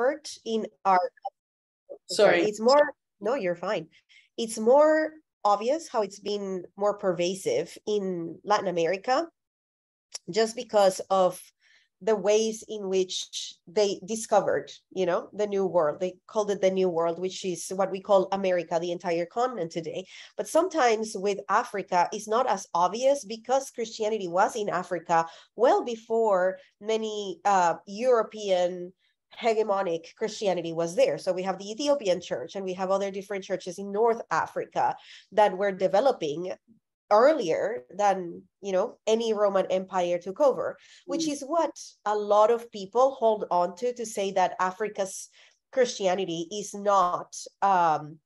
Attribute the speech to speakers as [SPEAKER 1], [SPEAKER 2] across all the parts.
[SPEAKER 1] effort in our
[SPEAKER 2] sorry.
[SPEAKER 1] it's more no you're fine. It's more obvious how it's been more pervasive in latin america just because of the ways in which they discovered you know the new world. They called it the new world which is what we call america the entire continent today. But sometimes with africa it's not as obvious because christianity was in africa well before many uh, european hegemonic christianity was there so we have the ethiopian church and we have other different churches in north africa that were developing earlier than you know any roman empire took over which mm. is what a lot of people hold on to to say that africa's christianity is not um,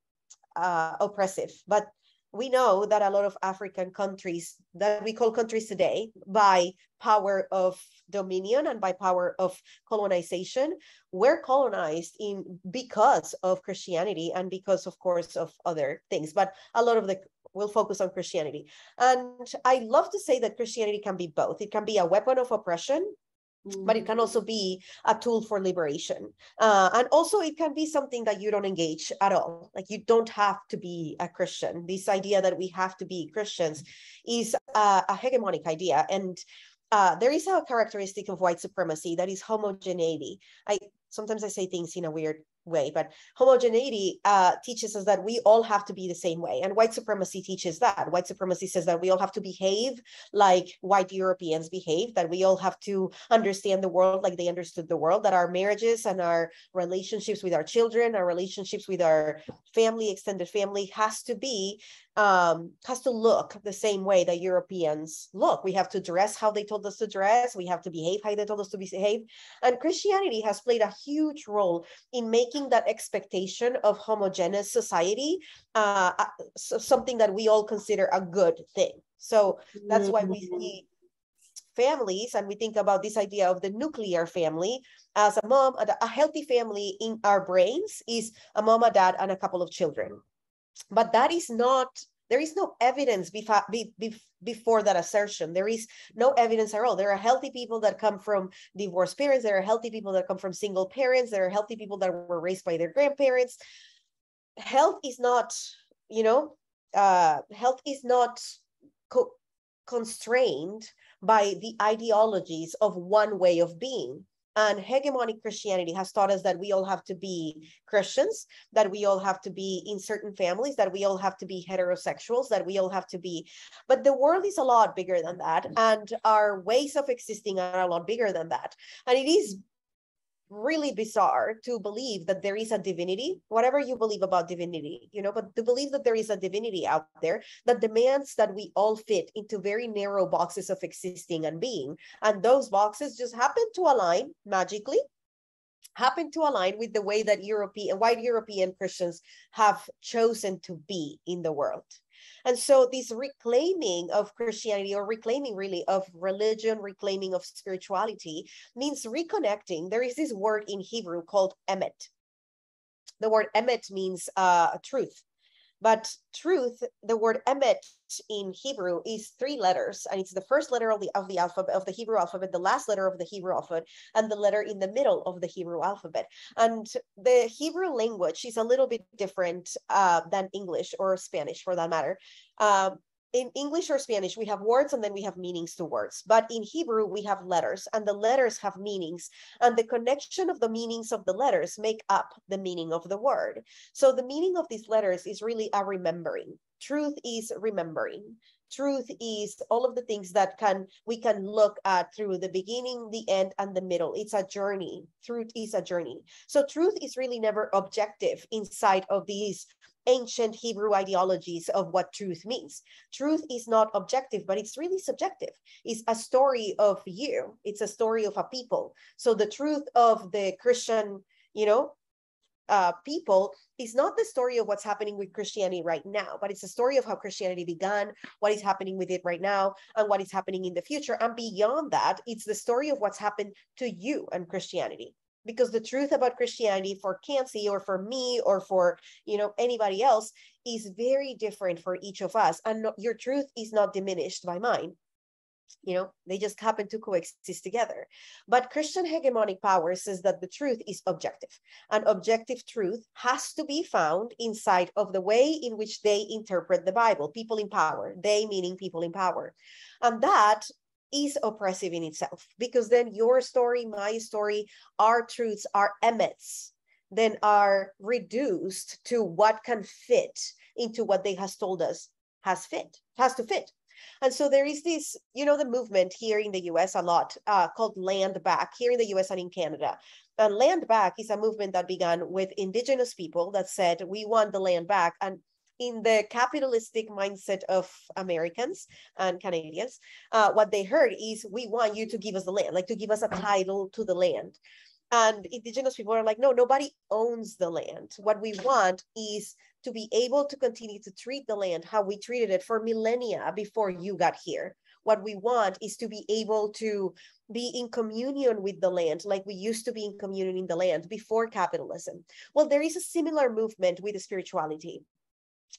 [SPEAKER 1] uh, oppressive but we know that a lot of african countries that we call countries today by power of dominion and by power of colonization were colonized in because of christianity and because of course of other things but a lot of the we'll focus on Christianity. And I love to say that Christianity can be both. It can be a weapon of oppression, but it can also be a tool for liberation. Uh, and also, it can be something that you don't engage at all. Like you don't have to be a Christian. This idea that we have to be Christians is a, a hegemonic idea. And uh, there is a characteristic of white supremacy that is homogeneity. I sometimes I say things in a weird way but homogeneity uh, teaches us that we all have to be the same way and white supremacy teaches that white supremacy says that we all have to behave like white europeans behave that we all have to understand the world like they understood the world that our marriages and our relationships with our children our relationships with our family extended family has to be um, has to look the same way that Europeans look. We have to dress how they told us to dress. We have to behave how they told us to behave. And Christianity has played a huge role in making that expectation of homogeneous society uh, something that we all consider a good thing. So that's why we mm-hmm. see families and we think about this idea of the nuclear family as a mom, a healthy family in our brains is a mom, a dad, and a couple of children but that is not there is no evidence before, before that assertion. There is no evidence at all. There are healthy people that come from divorced parents. There are healthy people that come from single parents. There are healthy people that were raised by their grandparents. Health is not, you know, uh, health is not co- constrained by the ideologies of one way of being. And hegemonic Christianity has taught us that we all have to be Christians, that we all have to be in certain families, that we all have to be heterosexuals, that we all have to be. But the world is a lot bigger than that. And our ways of existing are a lot bigger than that. And it is really bizarre to believe that there is a divinity, whatever you believe about divinity, you know, but to believe that there is a divinity out there that demands that we all fit into very narrow boxes of existing and being. And those boxes just happen to align magically happen to align with the way that European white European Christians have chosen to be in the world. And so this reclaiming of Christianity or reclaiming really of religion, reclaiming of spirituality means reconnecting. There is this word in Hebrew called emet. The word emet means uh, truth. But truth, the word emet in Hebrew is three letters, and it's the first letter of the of the alphabet of the Hebrew alphabet, the last letter of the Hebrew alphabet, and the letter in the middle of the Hebrew alphabet. And the Hebrew language is a little bit different uh, than English or Spanish, for that matter. Um, in English or Spanish, we have words and then we have meanings to words. But in Hebrew, we have letters and the letters have meanings. And the connection of the meanings of the letters make up the meaning of the word. So the meaning of these letters is really a remembering. Truth is remembering. Truth is all of the things that can we can look at through the beginning, the end, and the middle. It's a journey. Truth is a journey. So truth is really never objective inside of these ancient Hebrew ideologies of what truth means. Truth is not objective, but it's really subjective. It's a story of you, it's a story of a people. So the truth of the Christian, you know, uh, people is not the story of what's happening with Christianity right now, but it's a story of how Christianity began, what is happening with it right now, and what is happening in the future. And beyond that, it's the story of what's happened to you and Christianity because the truth about christianity for Kamsi or for me or for you know anybody else is very different for each of us and no, your truth is not diminished by mine. You know they just happen to coexist together. But christian hegemonic power says that the truth is objective and objective truth has to be found inside of the way in which they interpret the bible. People in power they meaning people in power. And that is oppressive in itself because then your story my story our truths our emets then are reduced to what can fit into what they has told us has fit has to fit and so there is this, you know, the movement here in the US a lot uh, called Land Back here in the US and in Canada. And Land Back is a movement that began with indigenous people that said, we want the land back. And in the capitalistic mindset of Americans and Canadians, uh, what they heard is, we want you to give us the land, like to give us a title to the land. And indigenous people are like, no, nobody owns the land. What we want is to be able to continue to treat the land how we treated it for millennia before you got here. What we want is to be able to be in communion with the land like we used to be in communion in the land before capitalism. Well, there is a similar movement with spirituality.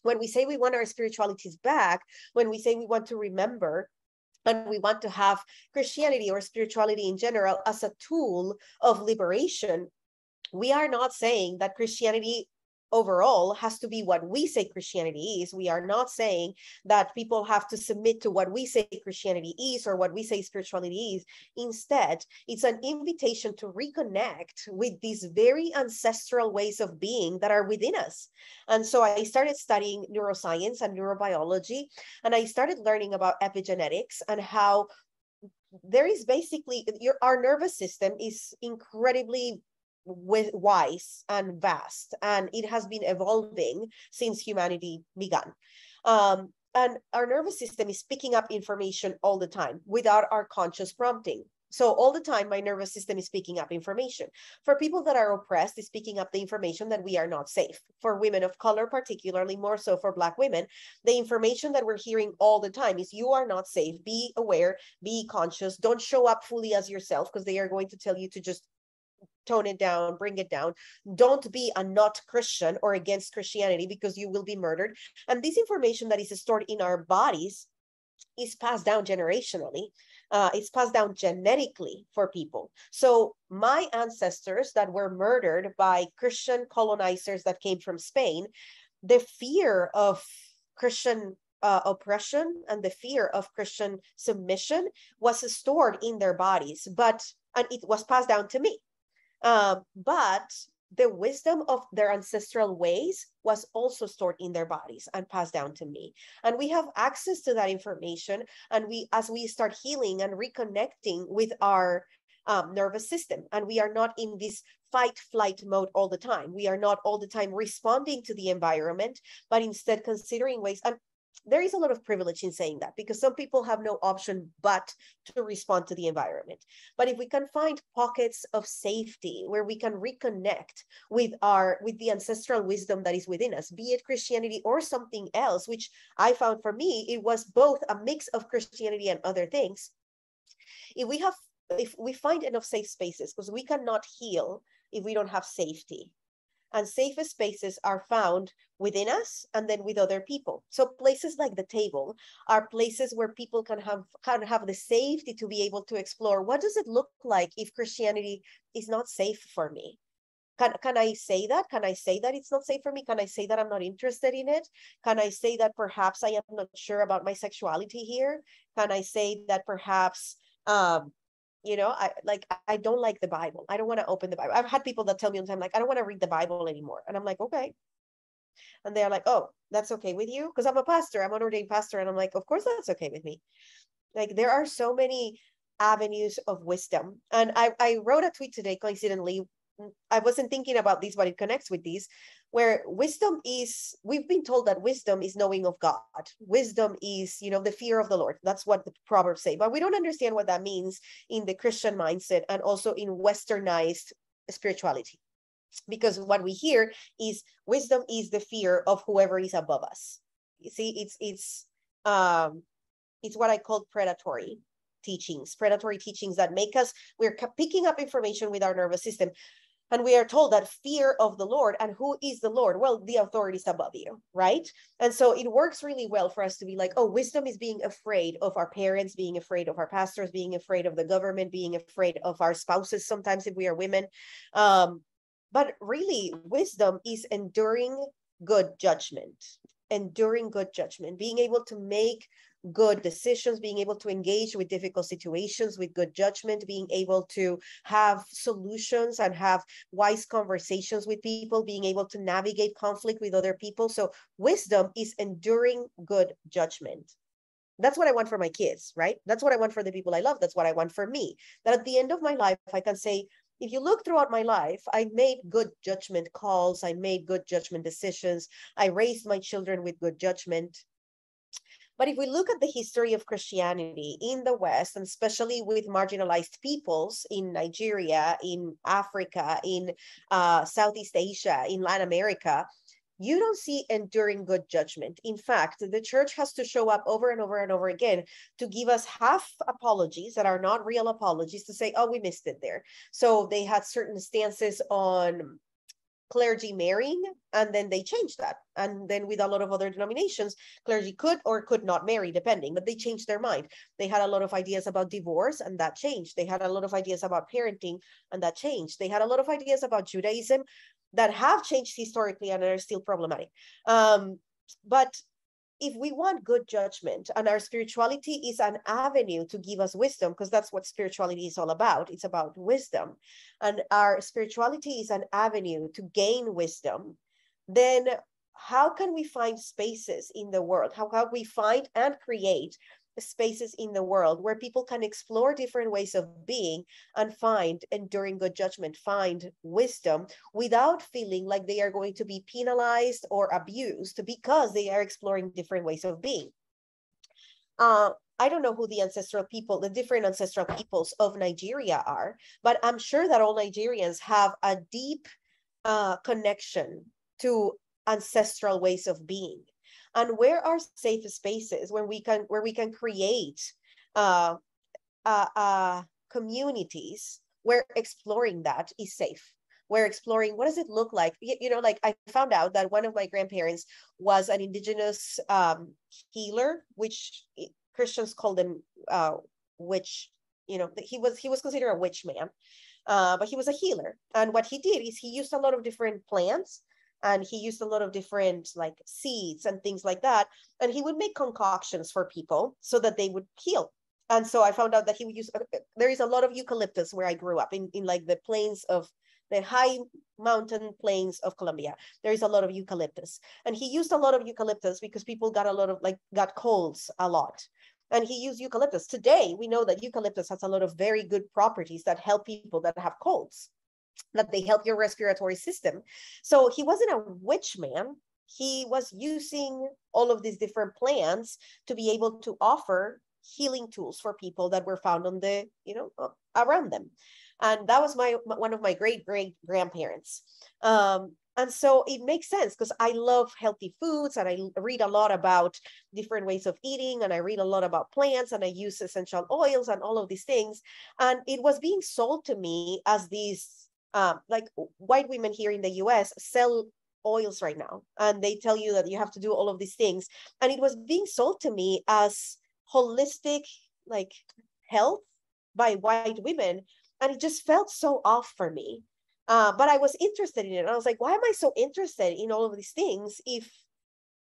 [SPEAKER 1] When we say we want our spiritualities back, when we say we want to remember and we want to have Christianity or spirituality in general as a tool of liberation, we are not saying that Christianity overall has to be what we say Christianity is. We are not saying that people have to submit to what we say Christianity is or what we say spirituality is. Instead, it's an invitation to reconnect with these very ancestral ways of being that are within us. And so I started studying neuroscience and neurobiology, and I started learning about epigenetics and how there is basically your our nervous system is incredibly with wise and vast and it has been evolving since humanity began. Um, and our nervous system is picking up information all the time without our conscious prompting. So all the time my nervous system is picking up information. For people that are oppressed is picking up the information that we are not safe. For women of color particularly more so for black women the information that we're hearing all the time is you are not safe. Be aware. Be conscious. Don't show up fully as yourself because they are going to tell you to just tone it down, bring it down. Don't be a not Christian or against Christianity because you will be murdered. And this information that is stored in our bodies is passed down generationally. Uh, it's passed down genetically for people. So my ancestors that were murdered by Christian colonizers that came from Spain, the fear of Christian uh, oppression and the fear of Christian submission was stored in their bodies, but and it was passed down to me. Uh, but the wisdom of their ancestral ways was also stored in their bodies and passed down to me. And we have access to that information and we as we start healing and reconnecting with our um, nervous system and we are not in this fight flight mode all the time. We are not all the time responding to the environment but instead considering ways and there is a lot of privilege in saying that because some people have no option but to respond to the environment. But if we can find pockets of safety where we can reconnect with our with the ancestral wisdom that is within us, be it Christianity or something else, which I found for me, it was both a mix of Christianity and other things. If we have if we find enough safe spaces, because we cannot heal if we don't have safety and safest spaces are found within us and then with other people so places like the table are places where people can have can have the safety to be able to explore what does it look like if christianity is not safe for me can, can I say that? Can I say that it's not safe for me? Can I say that I'm not interested in it? Can I say that perhaps I am not sure about my sexuality here? Can I say that perhaps um, you know i like i don't like the bible. I don't want to open the bible. I've had people that tell me all the time like i don't want to read the bible anymore. And i'm like okay. And they're like oh that's okay with you? Because i'm a pastor. I'm an ordained pastor and i'm like of course that's okay with me. Like there are so many avenues of wisdom. And i i wrote a tweet today coincidentally I wasn't thinking about this, but it connects with this, where wisdom is, we've been told that wisdom is knowing of God. Wisdom is, you know, the fear of the Lord. That's what the Proverbs say. But we don't understand what that means in the Christian mindset and also in westernized spirituality. Because what we hear is wisdom is the fear of whoever is above us. You see, it's it's um it's what I call predatory teachings, predatory teachings that make us, we're picking up information with our nervous system and we are told that fear of the Lord, and who is the Lord? Well, the authorities above you, right? And so it works really well for us to be like, oh, wisdom is being afraid of our parents, being afraid of our pastors, being afraid of the government, being afraid of our spouses, sometimes if we are women. Um, but really, wisdom is enduring good judgment, enduring good judgment, being able to make good decisions, being able to engage with difficult situations with good judgment, being able to have solutions and have wise conversations with people, being able to navigate conflict with other people. So, wisdom is enduring good judgment. That's what I want for my kids, right? That's what I want for the people I love. That's what I want for me. That at the end of my life, I can say, if you look throughout my life, I made good judgment calls. I made good judgment decisions. I raised my children with good judgment. But if we look at the history of Christianity in the West, and especially with marginalized peoples in Nigeria, in Africa, in uh, Southeast Asia, in Latin America, you don't see enduring good judgment. In fact, the church has to show up over and over and over again to give us half apologies that are not real apologies to say, oh, we missed it there. So they had certain stances on clergy marrying and then they changed that. And then with a lot of other denominations clergy could or could not marry depending but they changed their mind. They had a lot of ideas about divorce and that changed. They had a lot of ideas about parenting and that changed. They had a lot of ideas about judaism that have changed historically and are still problematic. Um, but if we want good judgment and our spirituality is an avenue to give us wisdom because that's what spirituality is all about it's about wisdom. And our spirituality is an avenue to gain wisdom then how can we find spaces in the world? How can we find and create spaces in the world where people can explore different ways of being and find enduring good judgment, find wisdom without feeling like they are going to be penalized or abused because they are exploring different ways of being. Uh, I don't know who the ancestral people, the different ancestral peoples of Nigeria are, but I'm sure that all Nigerians have a deep uh, connection to ancestral ways of being and where are safe spaces when we can where we can create uh, uh, uh, communities where exploring that is safe where exploring what does it look like? You know like i found out that one of my grandparents was an indigenous um, healer which christians call them uh, witch you know he was he was considered a witch man uh, but he was a healer. And what he did is he used a lot of different plants and he used a lot of different like seeds and things like that and he would make concoctions for people so that they would heal and so i found out that he would use uh, uh, there is a lot of eucalyptus where i grew up in, in like the plains of the high mountain plains of Colombia. There is a lot of eucalyptus. And he used a lot of eucalyptus because people got a lot of like got colds a lot. And he used eucalyptus. Today, we know that eucalyptus has a lot of very good properties that help people that have colds that they help your respiratory system. So he wasn't a witch man. He was using all of these different plants to be able to offer healing tools for people that were found on the, you know, uh, around them. And that was my one of my great great grandparents. Um, and so it makes sense because I love healthy foods and I read a lot about different ways of eating and I read a lot about plants and I use essential oils and all of these things. And it was being sold to me as these um, like white women here in the US sell oils right now and they tell you that you have to do all of these things. And it was being sold to me as holistic like health by white women and it just felt so off for me. Uh, but i was interested in it and i was like why am i so interested in all of these things if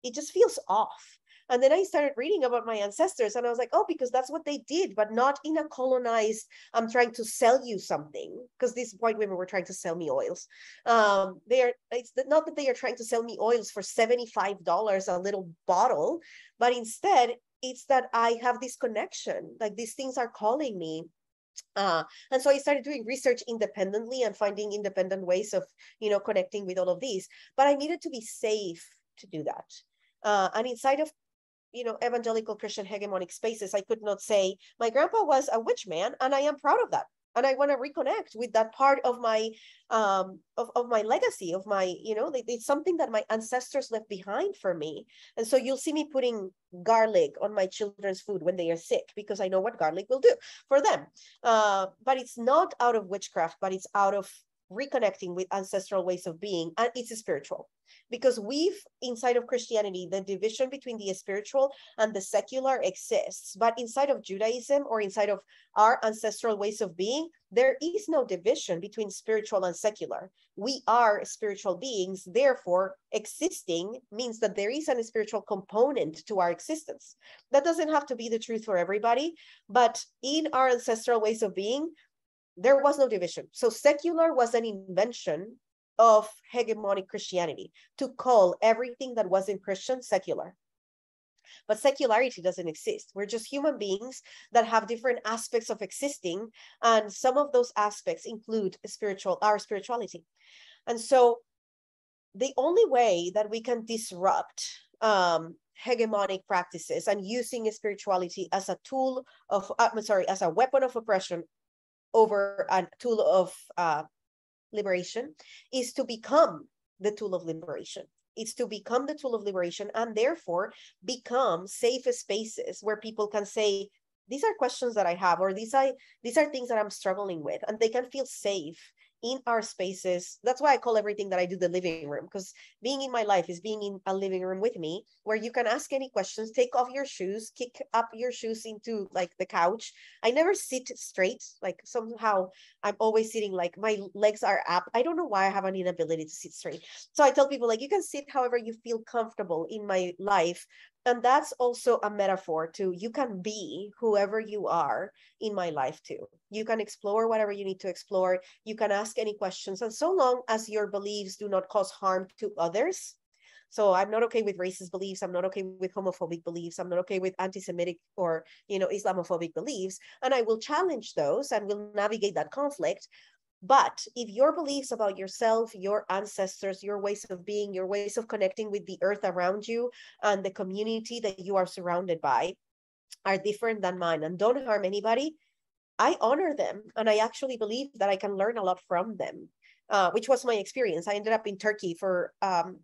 [SPEAKER 1] it just feels off and then I started reading about my ancestors and I was like, oh, because that's what they did, but not in a colonized, I'm trying to sell you something. Because these white women were trying to sell me oils. Um, they are, it's not that they are trying to sell me oils for $75 a little bottle, but instead it's that I have this connection. Like these things are calling me uh, and so I started doing research independently and finding independent ways of, you know, connecting with all of these. But I needed to be safe to do that. Uh, and inside of you know, evangelical Christian hegemonic spaces, I could not say my grandpa was a witch man, and I am proud of that. And I want to reconnect with that part of my um of, of my legacy, of my, you know, it's something that my ancestors left behind for me. And so you'll see me putting garlic on my children's food when they are sick because I know what garlic will do for them. Uh, but it's not out of witchcraft, but it's out of reconnecting with ancestral ways of being and it's spiritual. Because we've inside of christianity the division between the spiritual and the secular exists. But inside of judaism or inside of our ancestral ways of being there is no division between spiritual and secular. We are spiritual beings therefore existing means that there is a spiritual component to our existence. That doesn't have to be the truth for everybody but in our ancestral ways of being there was no division. So secular was an invention of hegemonic Christianity to call everything that wasn't Christian secular. But secularity doesn't exist. We're just human beings that have different aspects of existing. And some of those aspects include spiritual, our spirituality. And so the only way that we can disrupt um, hegemonic practices and using spirituality as a tool of, uh, I'm sorry, as a weapon of oppression over a tool of uh, liberation is to become the tool of liberation. It's to become the tool of liberation and therefore become safe spaces where people can say, these are questions that I have, or these I these are things that I'm struggling with, and they can feel safe in our spaces. That's why I call everything that I do the living room, because being in my life is being in a living room with me where you can ask any questions, take off your shoes, kick up your shoes into like the couch. I never sit straight, like somehow I'm always sitting like my legs are up. I don't know why I have an inability to sit straight. So I tell people like you can sit however you feel comfortable in my life and that's also a metaphor to you can be whoever you are in my life too. You can explore whatever you need to explore. You can ask any questions. And so long as your beliefs do not cause harm to others. So i'm not okay with racist beliefs. I'm not okay with homophobic beliefs. I'm not okay with anti-semitic or you know islamophobic beliefs. And i will challenge those and will navigate that conflict but if your beliefs about yourself, your ancestors, your ways of being, your ways of connecting with the earth around you and the community that you are surrounded by are different than mine and don't harm anybody, I honor them. And I actually believe that I can learn a lot from them, uh, which was my experience. I ended up in Turkey for um,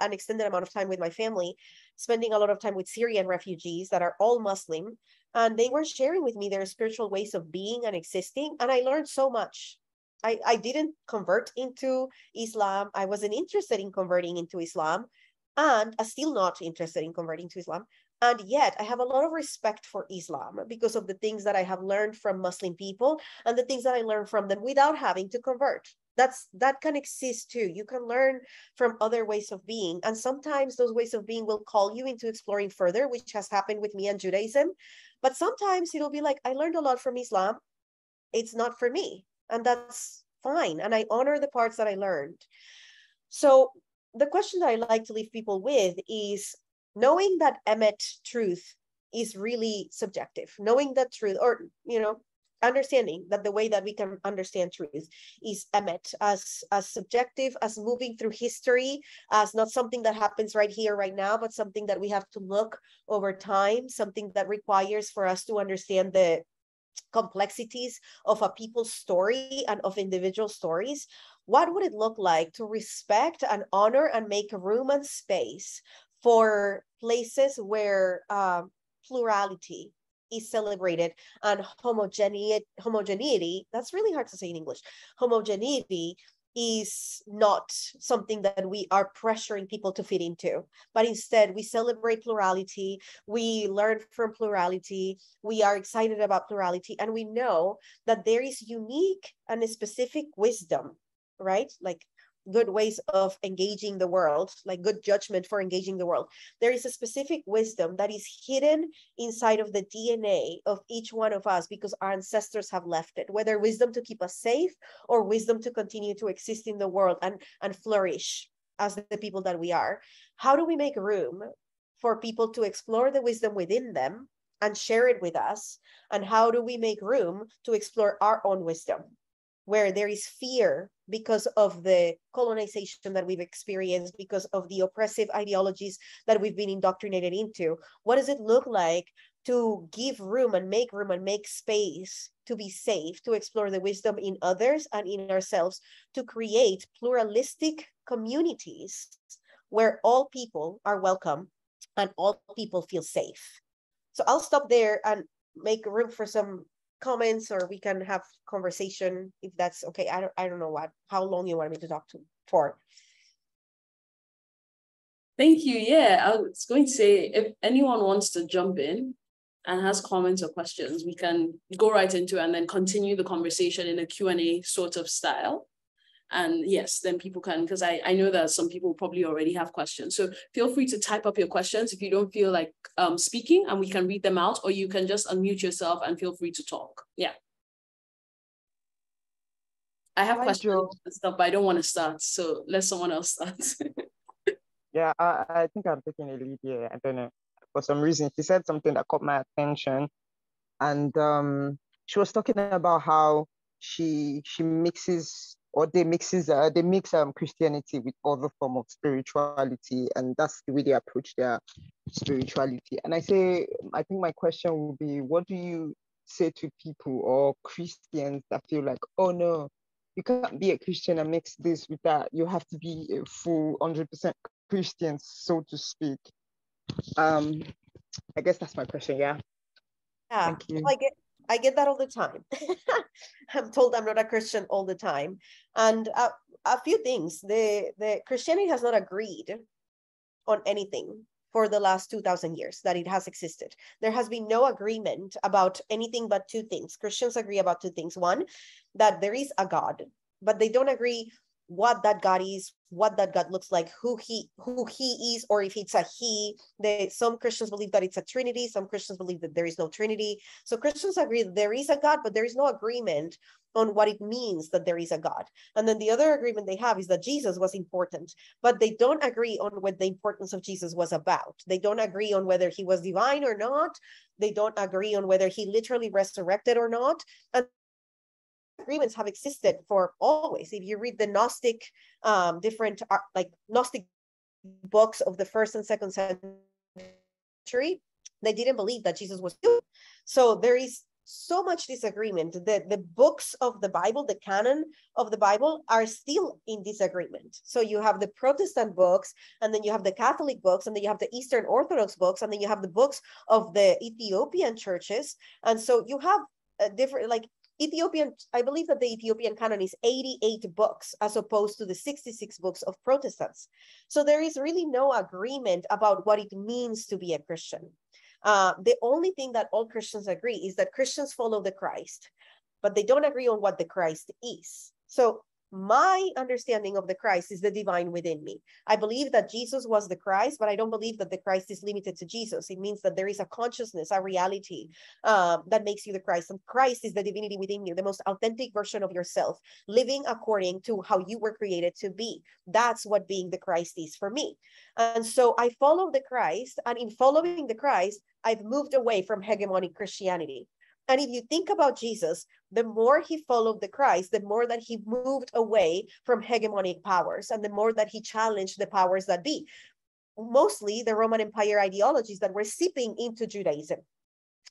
[SPEAKER 1] an extended amount of time with my family, spending a lot of time with Syrian refugees that are all Muslim. And they were sharing with me their spiritual ways of being and existing. And I learned so much I, I didn't convert into Islam. I wasn't interested in converting into Islam and I'm still not interested in converting to Islam. And yet I have a lot of respect for Islam because of the things that I have learned from Muslim people and the things that I learned from them without having to convert. That's that can exist too. You can learn from other ways of being. And sometimes those ways of being will call you into exploring further, which has happened with me and Judaism. But sometimes it'll be like, I learned a lot from Islam. It's not for me and that's fine and i honor the parts that i learned. So the question that i like to leave people with is knowing that emet truth is really subjective knowing that truth or you know understanding that the way that we can understand truth is emet as as subjective as moving through history as not something that happens right here right now but something that we have to look over time something that requires for us to understand the complexities of a people's story and of individual stories, what would it look like to respect and honor and make room and space for places where uh, plurality is celebrated and homogeneity, homogeneity, that's really hard to say in English, homogeneity is not something that we are pressuring people to fit into, but instead we celebrate plurality, we learn from plurality, we are excited about plurality, and we know that there is unique and specific wisdom, right? Like good ways of engaging the world, like good judgment for engaging the world. There is a specific wisdom that is hidden inside of the DNA of each one of us because our ancestors have left it, whether wisdom to keep us safe or wisdom to continue to exist in the world and, and flourish as the people that we are. How do we make room for people to explore the wisdom within them and share it with us? And how do we make room to explore our own wisdom? Where there is fear because of the colonization that we've experienced, because of the oppressive ideologies that we've been indoctrinated into. What does it look like to give room and make room and make space to be safe, to explore the wisdom in others and in ourselves, to create pluralistic communities where all people are welcome and all people feel safe. So I'll stop there and make room for some comments or we can have conversation if that's okay. I don't I don't know what how long you want me to talk to for.
[SPEAKER 2] Thank you. Yeah, I was going to say if anyone wants to jump in and has comments or questions, we can go right into it and then continue the conversation in a Q&A sort of style. And yes, then people can, because I, I know that some people probably already have questions. So feel free to type up your questions if you don't feel like um, speaking and we can read them out, or you can just unmute yourself and feel free to talk. Yeah. I have Hi, questions Jo. and stuff, but I don't want to start. So let someone else start.
[SPEAKER 3] yeah, I, I think I'm taking a lead here. I don't know. For some reason, she said something that caught my attention. And um, she was talking about how she she mixes or they mixes uh, they mix um, Christianity with other form of spirituality, and that's the way they approach their spirituality. And I say, I think my question would be, what do you say to people or Christians that feel like, oh no, you can't be a Christian and mix this with that. You have to be a full hundred percent Christian, so to speak. Um, I guess that's my question. Yeah.
[SPEAKER 1] Yeah. Thank you. I get that all the time. I'm told I'm not a Christian all the time. And uh, a few things. The, the Christianity has not agreed on anything for the last 2000 years that it has existed. There has been no agreement about anything but two things. Christians agree about two things. One, that there is a God, but they don't agree what that God is, what that God looks like, who he who he is, or if it's a he. They some Christians believe that it's a Trinity, some Christians believe that there is no Trinity. So Christians agree that there is a God, but there is no agreement on what it means that there is a God. And then the other agreement they have is that Jesus was important, but they don't agree on what the importance of Jesus was about. They don't agree on whether he was divine or not. They don't agree on whether he literally resurrected or not. And agreements have existed for always. If you read the Gnostic, um, different uh, like Gnostic books of the first and second century, they didn't believe that Jesus was human. So there is so much disagreement that the books of the Bible, the canon of the Bible, are still in disagreement. So you have the Protestant books, and then you have the Catholic books, and then you have the Eastern Orthodox books, and then you have the books of the Ethiopian churches. And so you have a different, like Ethiopian, I believe that the Ethiopian canon is 88 books as opposed to the 66 books of Protestants. So there is really no agreement about what it means to be a Christian. Uh, the only thing that all Christians agree is that Christians follow the Christ, but they don't agree on what the Christ is. So my understanding of the Christ is the divine within me. I believe that Jesus was the Christ, but I don't believe that the Christ is limited to Jesus. It means that there is a consciousness, a reality uh, that makes you the Christ. And Christ is the divinity within you, the most authentic version of yourself, living according to how you were created to be. That's what being the Christ is for me. And so I follow the Christ, and in following the Christ, I've moved away from hegemonic Christianity. And if you think about Jesus, the more he followed the Christ, the more that he moved away from hegemonic powers and the more that he challenged the powers that be, mostly the Roman Empire ideologies that were seeping into Judaism.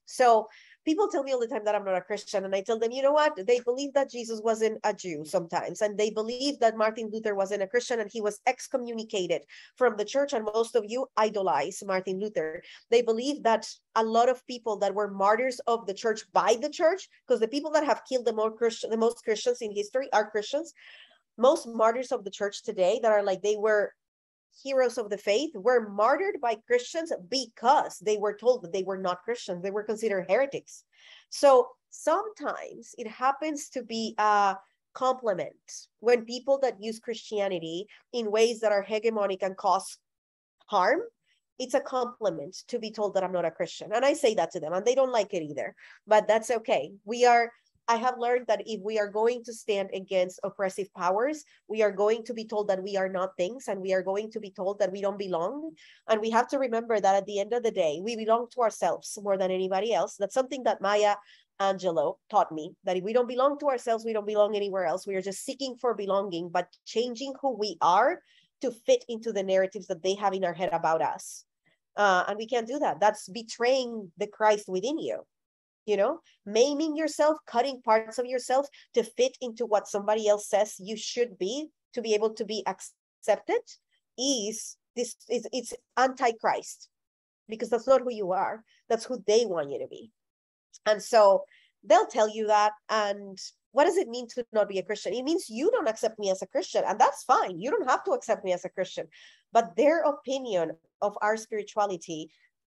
[SPEAKER 1] So people tell me all the time that I'm not a Christian, and I tell them, you know what? They believe that Jesus wasn't a Jew sometimes, and they believe that Martin Luther wasn't a Christian and he was excommunicated from the church. And most of you idolize Martin Luther. They believe that a lot of people that were martyrs of the church by the church, because the people that have killed the most Christian, the most Christians in history are Christians. Most martyrs of the church today that are like they were heroes of the faith were martyred by Christians because they were told that they were not Christians. They were considered heretics. So sometimes it happens to be a compliment when people that use Christianity in ways that are hegemonic and cause harm. It's a compliment to be told that I'm not a Christian. And I say that to them, and they don't like it either. But that's okay. We are I have learned that if we are going to stand against oppressive powers, we are going to be told that we are not things and we are going to be told that we don't belong. And we have to remember that at the end of the day, we belong to ourselves more than anybody else. That's something that Maya Angelou taught me that if we don't belong to ourselves, we don't belong anywhere else. We are just seeking for belonging, but changing who we are to fit into the narratives that they have in our head about us. Uh, and we can't do that. That's betraying the Christ within you you know maiming yourself cutting parts of yourself to fit into what somebody else says you should be to be able to be accepted is this is it's antichrist because that's not who you are that's who they want you to be and so they'll tell you that. And what does it mean to not be a Christian? It means you don't accept me as a Christian, and that's fine. You don't have to accept me as a Christian. But their opinion of our spirituality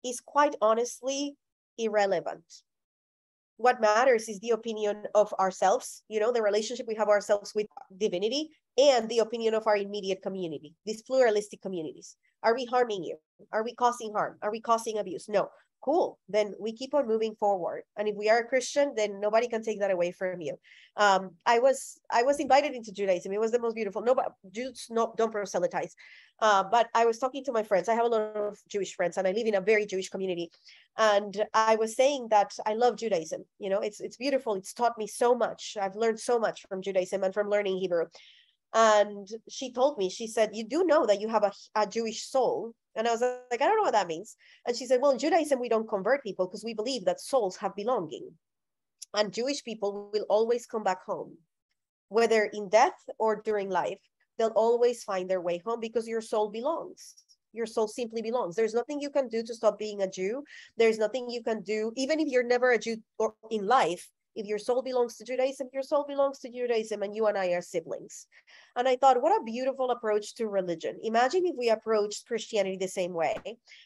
[SPEAKER 1] is quite honestly irrelevant. What matters is the opinion of ourselves, you know, the relationship we have ourselves with divinity, and the opinion of our immediate community, these pluralistic communities. Are we harming you? Are we causing harm? Are we causing abuse? No cool. Then we keep on moving forward. And if we are a christian then nobody can take that away from you. Um, i was i was invited into judaism. It was the most beautiful. No but jews no, don't proselytize. Uh, but i was talking to my friends. I have a lot of jewish friends and i live in a very jewish community. And i was saying that i love judaism. You know it's it's beautiful. It's taught me so much. I've learned so much from judaism and from learning hebrew and she told me she said you do know that you have a, a jewish soul and I was like, I don't know what that means. And she said, Well, in Judaism, we don't convert people because we believe that souls have belonging. And Jewish people will always come back home, whether in death or during life. They'll always find their way home because your soul belongs. Your soul simply belongs. There's nothing you can do to stop being a Jew. There's nothing you can do, even if you're never a Jew or in life, if your soul belongs to Judaism, your soul belongs to Judaism, and you and I are siblings. And I thought, what a beautiful approach to religion. Imagine if we approached Christianity the same way.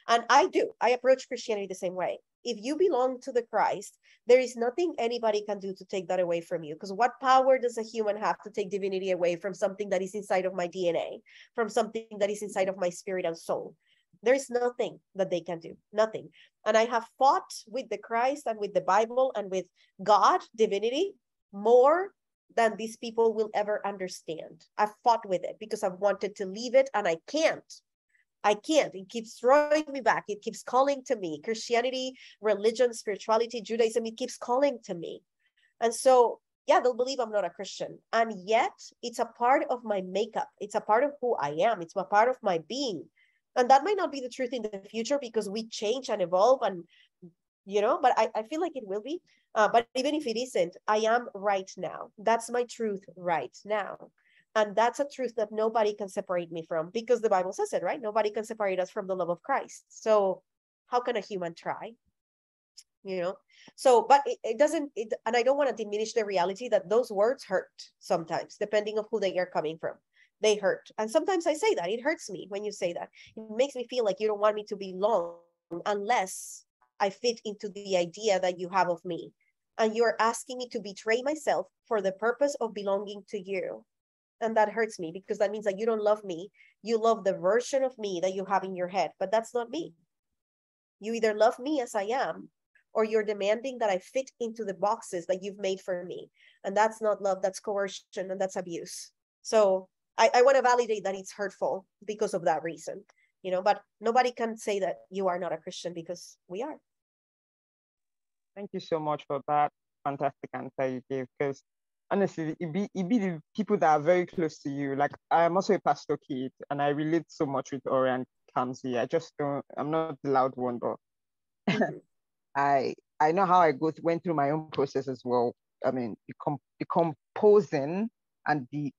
[SPEAKER 1] And I do, I approach Christianity the same way. If you belong to the Christ, there is nothing anybody can do to take that away from you. Because what power does a human have to take divinity away from something that is inside of my DNA, from something that is inside of my spirit and soul? There is nothing that they can do, nothing. And I have fought with the Christ and with the Bible and with God, divinity, more than these people will ever understand. I've fought with it because I've wanted to leave it and I can't. I can't. It keeps throwing me back. It keeps calling to me. Christianity, religion, spirituality, Judaism, it keeps calling to me. And so, yeah, they'll believe I'm not a Christian. And yet, it's a part of my makeup. It's a part of who I am. It's a part of my being and that might not be the truth in the future because we change and evolve and you know but i, I feel like it will be. Uh, but even if it isn't i am right now. That's my truth right now. And that's a truth that nobody can separate me from because the bible says it right? Nobody can separate us from the love of christ. So how can a human try? You know? So but it, it doesn't it, and i don't want to diminish the reality that those words hurt sometimes depending of who they are coming from they hurt. And sometimes I say that it hurts me when you say that. It makes me feel like you don't want me to belong unless I fit into the idea that you have of me. And you're asking me to betray myself for the purpose of belonging to you. And that hurts me because that means that you don't love me. You love the version of me that you have in your head, but that's not me. You either love me as I am, or you're demanding that I fit into the boxes that you've made for me. And that's not love, that's coercion and that's abuse. So I, I want to validate that it's hurtful because of that reason, you know, but nobody can say that you are not a Christian because we are.
[SPEAKER 3] Thank you so much for that fantastic answer you gave. Because honestly, it be it be the people that are very close to you. Like I'm also a pastor kid and I relate so much with Orion Kamsi. I just don't I'm not the loud one, but mm-hmm. I I know how I go th- went through my own process as well. I mean, decom- decomposing and the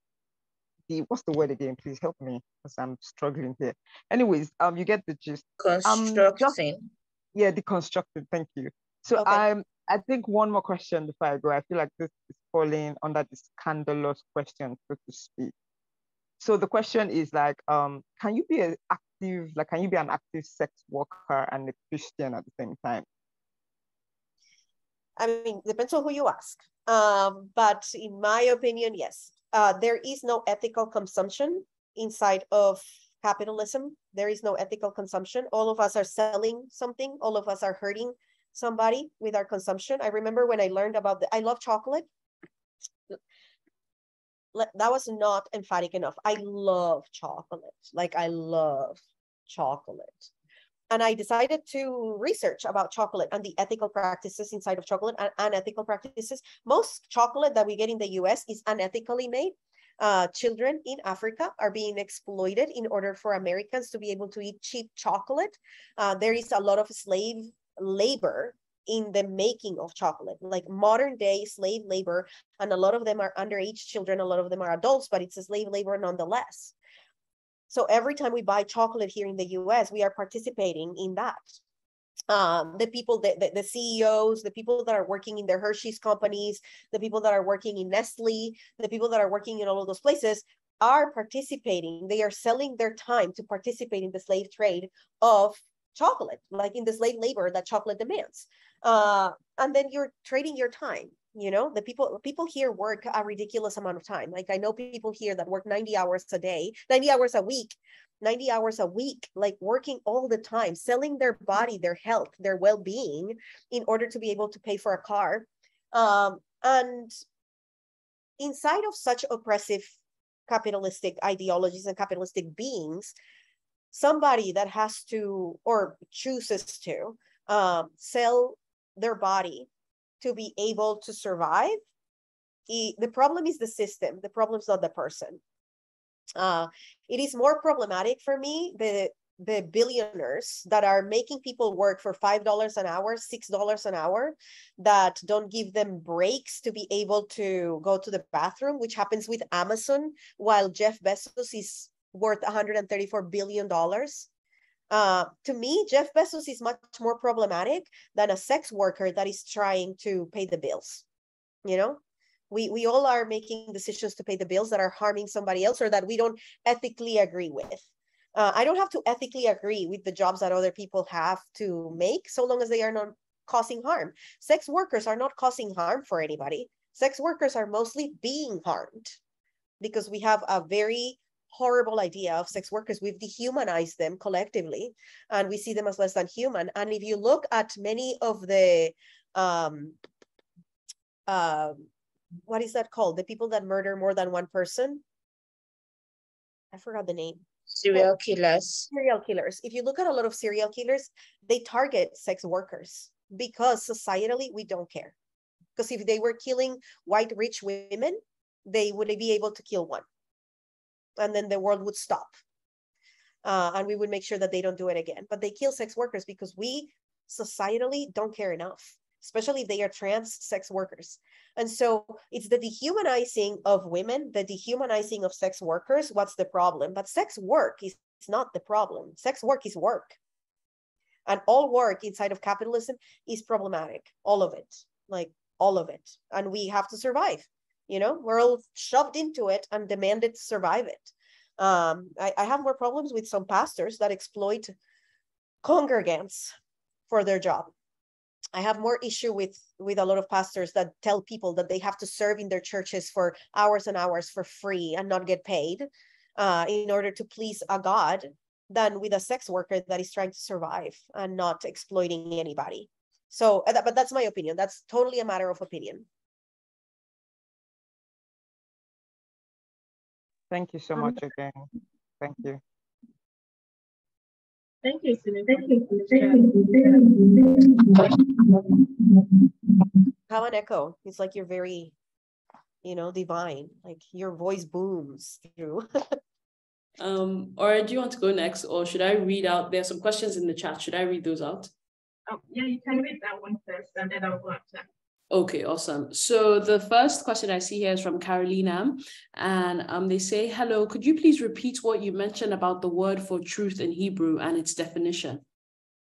[SPEAKER 3] the what's the word again? Please help me because I'm struggling here. Anyways, um, you get the gist.
[SPEAKER 4] Constructing. Um,
[SPEAKER 3] yeah, deconstructed. Thank you. So okay. um, I think one more question before I go. I feel like this is falling under the scandalous question, so to speak. So the question is like, um, can you be an active, like, can you be an active sex worker and a Christian at the same time?
[SPEAKER 1] I mean, depends on who you ask. Um, but in my opinion, yes uh, there is no ethical consumption inside of capitalism. There is no ethical consumption. All of us are selling something. All of us are hurting somebody with our consumption. I remember when I learned about the, I love chocolate. That was not emphatic enough. I love chocolate. Like I love chocolate and I decided to research about chocolate and the ethical practices inside of chocolate and unethical practices. Most chocolate that we get in the US is unethically made. Uh, children in Africa are being exploited in order for Americans to be able to eat cheap chocolate. Uh, there is a lot of slave labor in the making of chocolate, like modern day slave labor. And a lot of them are underage children, a lot of them are adults, but it's a slave labor nonetheless. So every time we buy chocolate here in the US, we are participating in that. um, the people that the, the, CEOs, the people that are working in the Hershey's companies, the people that are working in Nestle, the people that are working in all of those places are participating. They are selling their time to participate in the slave trade of chocolate, like in the slave labor that chocolate demands. Uh, and then you're trading your time. You know, the people people here work a ridiculous amount of time. Like I know people here that work 90 hours a day, 90 hours a week 90 hours a week, like working all the time, selling their body, their health, their well being in order to be able to pay for a car. Um, and inside of such oppressive capitalistic ideologies and capitalistic beings, somebody that has to or chooses to um, sell their body to be able to survive. He, the problem is the system. The problem is not the person. Uh, it is more problematic for me the the billionaires that are making people work for five dollars an hour, six dollars an hour, that don't give them breaks to be able to go to the bathroom, which happens with Amazon, while Jeff Bezos is worth 134 billion dollars. Uh, to me, Jeff Bezos is much more problematic than a sex worker that is trying to pay the bills. You know, we we all are making decisions to pay the bills that are harming somebody else or that we don't ethically agree with. Uh, i don't have to ethically agree with the jobs that other people have to make so long as they are not causing harm. Sex workers are not causing harm for anybody. Sex workers are mostly being harmed because we have a very horrible idea of sex workers. We've dehumanized them collectively and we see them as less than human. And if you look at many of the um, uh, what is that called? The people that murder more than one person. I forgot the name.
[SPEAKER 4] Serial killers.
[SPEAKER 1] Serial killers. If you look at a lot of serial killers, they target sex workers because societally we don't care. Because if they were killing white rich women, they would be able to kill one. And then the world would stop. Uh, and we would make sure that they don't do it again. But they kill sex workers because we societally don't care enough especially if they are trans sex workers. And so it's the dehumanizing of women, the dehumanizing of sex workers. What's the problem? But sex work is not the problem. Sex work is work. And all work inside of capitalism is problematic, all of it, like all of it. And we have to survive. You know, we're all shoved into it and demanded to survive it. Um, I, I have more problems with some pastors that exploit congregants for their job I have more issue with with a lot of pastors that tell people that they have to serve in their churches for hours and hours for free and not get paid uh, in order to please a God than with a sex worker that is trying to survive and not exploiting anybody. So, uh, but that's my opinion. That's totally a matter of opinion.
[SPEAKER 3] Thank you so much again. Thank you.
[SPEAKER 4] Thank you, Thank you.
[SPEAKER 1] Have an echo. It's like you're very, you know, divine. Like your voice booms through.
[SPEAKER 2] um, or do you want to go next, or should I read out? There are some questions in the chat. Should I read those out?
[SPEAKER 4] Oh, yeah, you can read that one first, and then I'll go after.
[SPEAKER 2] Okay, awesome. So the first question I see here is from Carolina, and um, they say, "Hello, could you please repeat what you mentioned about the word for truth in Hebrew and its definition?"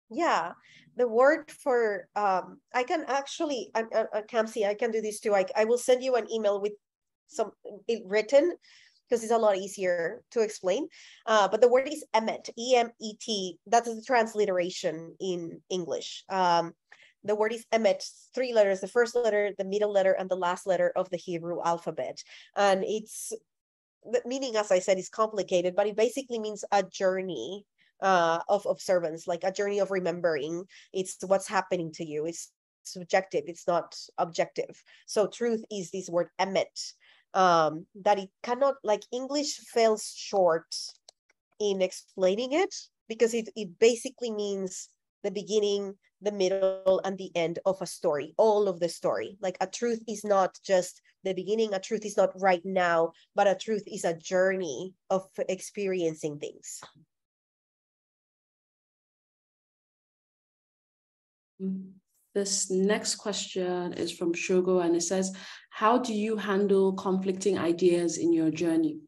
[SPEAKER 1] Yeah, the word for um, I can actually, I, I, I can see I can do this too. I I will send you an email with some it written because it's a lot easier to explain. Uh, but the word is emet, E M E T. That's the transliteration in English. Um, the word is emet, three letters, the first letter, the middle letter, and the last letter of the Hebrew alphabet. And it's the meaning, as I said, is complicated, but it basically means a journey uh, of observance, like a journey of remembering. It's what's happening to you. It's subjective, it's not objective. So truth is this word emet, um, that it cannot, like English falls short in explaining it because it, it basically means the beginning, the middle, and the end of a story, all of the story. Like a truth is not just the beginning, a truth is not right now, but a truth is a journey of experiencing things.
[SPEAKER 2] This next question is from Shogo and it says, How do you handle conflicting ideas in your journey?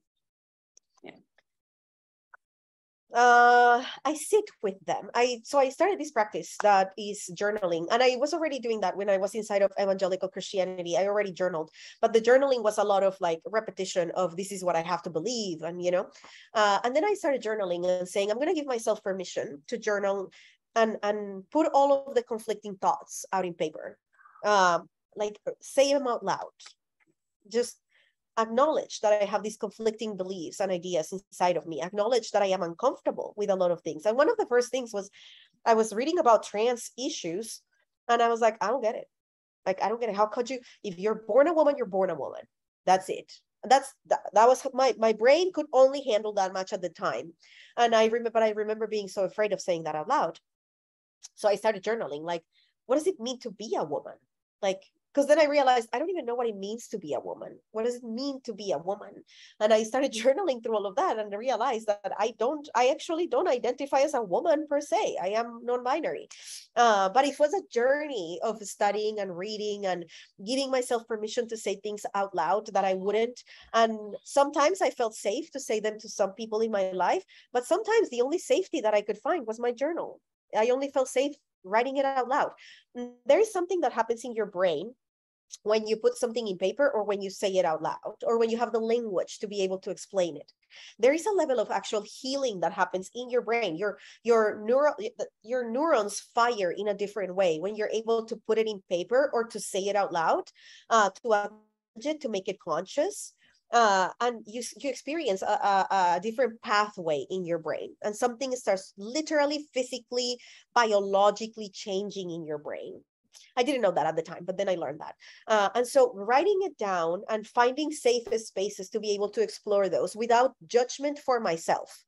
[SPEAKER 1] Uh, I sit with them. I so I started this practice that is journaling, and I was already doing that when I was inside of evangelical Christianity. I already journaled, but the journaling was a lot of like repetition of this is what I have to believe, and you know, uh, and then I started journaling and saying I'm going to give myself permission to journal and and put all of the conflicting thoughts out in paper, um, like say them out loud, just acknowledge that I have these conflicting beliefs and ideas inside of me, acknowledge that I am uncomfortable with a lot of things. And one of the first things was I was reading about trans issues and I was like, I don't get it. Like, I don't get it. How could you, if you're born a woman, you're born a woman. That's it. That's that, that was my my brain could only handle that much at the time. And I remember, but I remember being so afraid of saying that out loud. So I started journaling, like, what does it mean to be a woman? Like, because then I realized I don't even know what it means to be a woman. What does it mean to be a woman? And I started journaling through all of that and realized that I don't, I actually don't identify as a woman per se. I am non-binary. Uh, but it was a journey of studying and reading and giving myself permission to say things out loud that I wouldn't. And sometimes I felt safe to say them to some people in my life, but sometimes the only safety that I could find was my journal. I only felt safe writing it out loud. There is something that happens in your brain when you put something in paper or when you say it out loud or when you have the language to be able to explain it. There is a level of actual healing that happens in your brain. Your your neural your neurons fire in a different way when you're able to put it in paper or to say it out loud uh, to it to make it conscious uh, and you you experience a, a, a, different pathway in your brain. And something starts literally physically biologically changing in your brain I didn't know that at the time, but then I learned that. Uh, and so writing it down and finding safest spaces to be able to explore those without judgment for myself.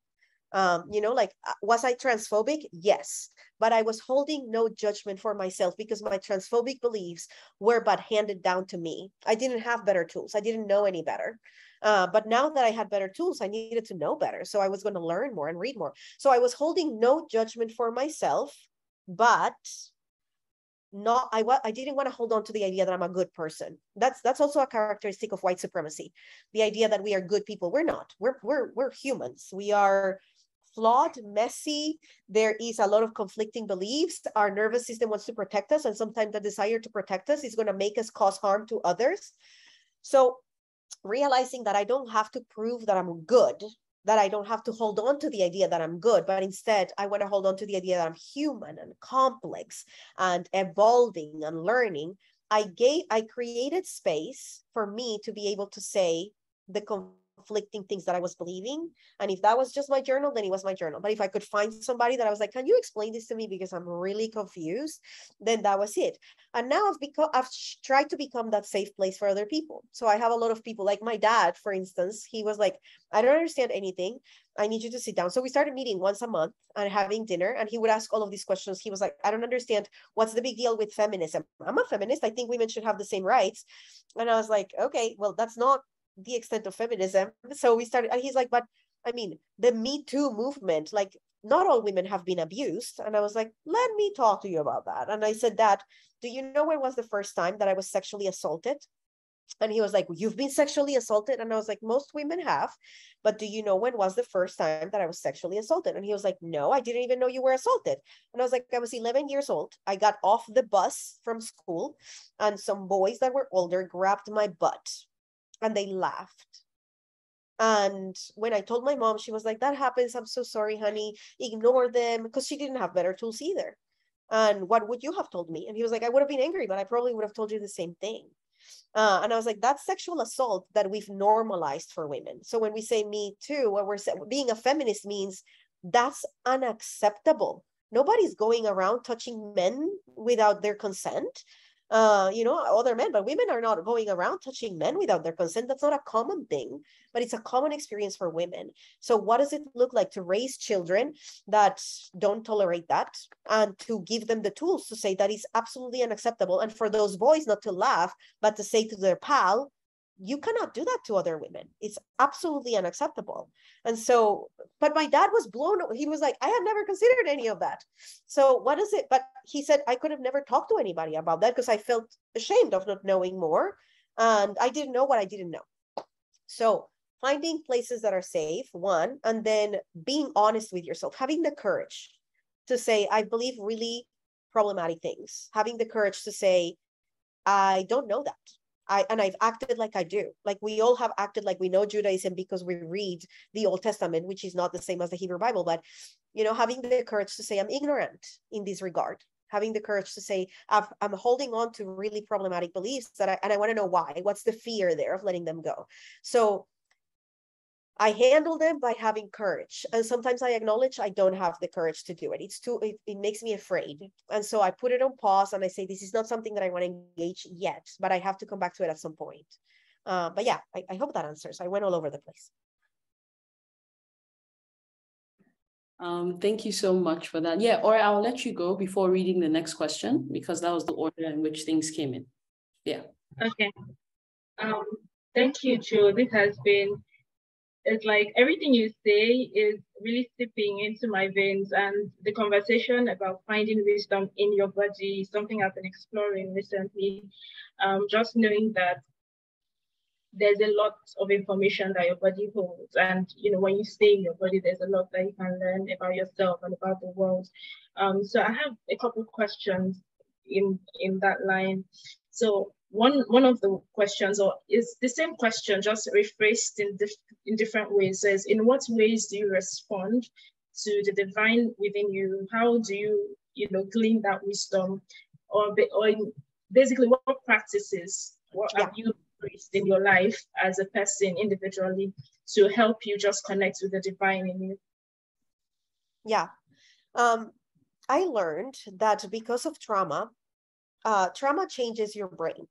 [SPEAKER 1] Um, you know, like, uh, was I transphobic? Yes. But I was holding no judgment for myself because my transphobic beliefs were but handed down to me. I didn't have better tools. I didn't know any better. Uh, but now that I had better tools, I needed to know better. So I was going to learn more and read more. So I was holding no judgment for myself, but not I I didn't want to hold on to the idea that I'm a good person. That's that's also a characteristic of white supremacy. The idea that we are good people. We're not. We're we're we're humans. We are flawed, messy. There is a lot of conflicting beliefs. Our nervous system wants to protect us, and sometimes the desire to protect us is going to make us cause harm to others. So realizing that I don't have to prove that I'm good that I don't have to hold on to the idea that I'm good, but instead I want to hold on to the idea that I'm human and complex and evolving and learning. I gave, I created space for me to be able to say the conflicting things that I was believing. And if that was just my journal, then it was my journal. But if I could find somebody that I was like, can you explain this to me because I'm really confused, then that was it. And now I've become, I've tried to become that safe place for other people. So I have a lot of people, like my dad, for instance, he was like, I don't understand anything. I need you to sit down. So we started meeting once a month and having dinner. And he would ask all of these questions. He was like, I don't understand. What's the big deal with feminism? I'm a feminist. I think women should have the same rights. And I was like, okay, well, that's not the extent of feminism. So we started, and he's like, but I mean, the Me Too movement, like not all women have been abused. And I was like, let me talk to you about that. And I said that, do you know when was the first time that I was sexually assaulted? And he was like, You've been sexually assaulted? And I was like, Most women have. But do you know when was the first time that I was sexually assaulted? And he was like, No, I didn't even know you were assaulted. And I was like, I was 11 years old. I got off the bus from school, and some boys that were older grabbed my butt and they laughed. And when I told my mom, she was like, That happens. I'm so sorry, honey. Ignore them because she didn't have better tools either. And what would you have told me? And he was like, I would have been angry, but I probably would have told you the same thing. Uh, and I was like, that's sexual assault that we've normalized for women. So when we say me too, what we're saying, being a feminist means that's unacceptable. Nobody's going around touching men without their consent uh, you know, other men, but women are not going around touching men without their consent. That's not a common thing, but it's a common experience for women. So, what does it look like to raise children that don't tolerate that and to give them the tools to say that is absolutely unacceptable? And for those boys not to laugh, but to say to their pal, you cannot do that to other women. It's absolutely unacceptable. And so, but my dad was blown. He was like, I had never considered any of that. So, what is it? But he said, I could have never talked to anybody about that because I felt ashamed of not knowing more. And I didn't know what I didn't know. So, finding places that are safe, one, and then being honest with yourself, having the courage to say, I believe really problematic things, having the courage to say, I don't know that. I, and I've acted like I do. Like we all have acted like we know Judaism because we read the Old Testament, which is not the same as the Hebrew Bible. But you know, having the courage to say I'm ignorant in this regard, having the courage to say i am holding on to really problematic beliefs that I and I want to know why. What's the fear there of letting them go? So I handle them by having courage. And sometimes I acknowledge I don't have the courage to do it. It's too, it, it makes me afraid. And so I put it on pause and I say, this is not something that I want to engage yet, but I have to come back to it at some point. Uh, but yeah, I, I hope that answers. I went all over the place.
[SPEAKER 2] Um, thank you so much for that. Yeah, or I'll let you go before reading the next question because that was the order in which things came in. Yeah.
[SPEAKER 4] Okay. Um, thank you, Jo. This has been it's like everything you say is really seeping into my veins and the conversation about finding wisdom in your body is something I've been exploring recently. Um, just knowing that there's a lot of information that your body holds and you know when you stay in your body there's a lot that you can learn about yourself and about the world um, so i have a couple questions in in that line so one one of the questions or is the same question just rephrased in dif- in different ways. Says in what ways do you respond to the divine within you? How do you you know glean that wisdom? Or, be, or in, basically what practices what yeah. have you embraced in your life as a person individually to help you just connect with the divine in you?
[SPEAKER 1] Yeah. Um i learned that because of trauma uh, trauma changes your brain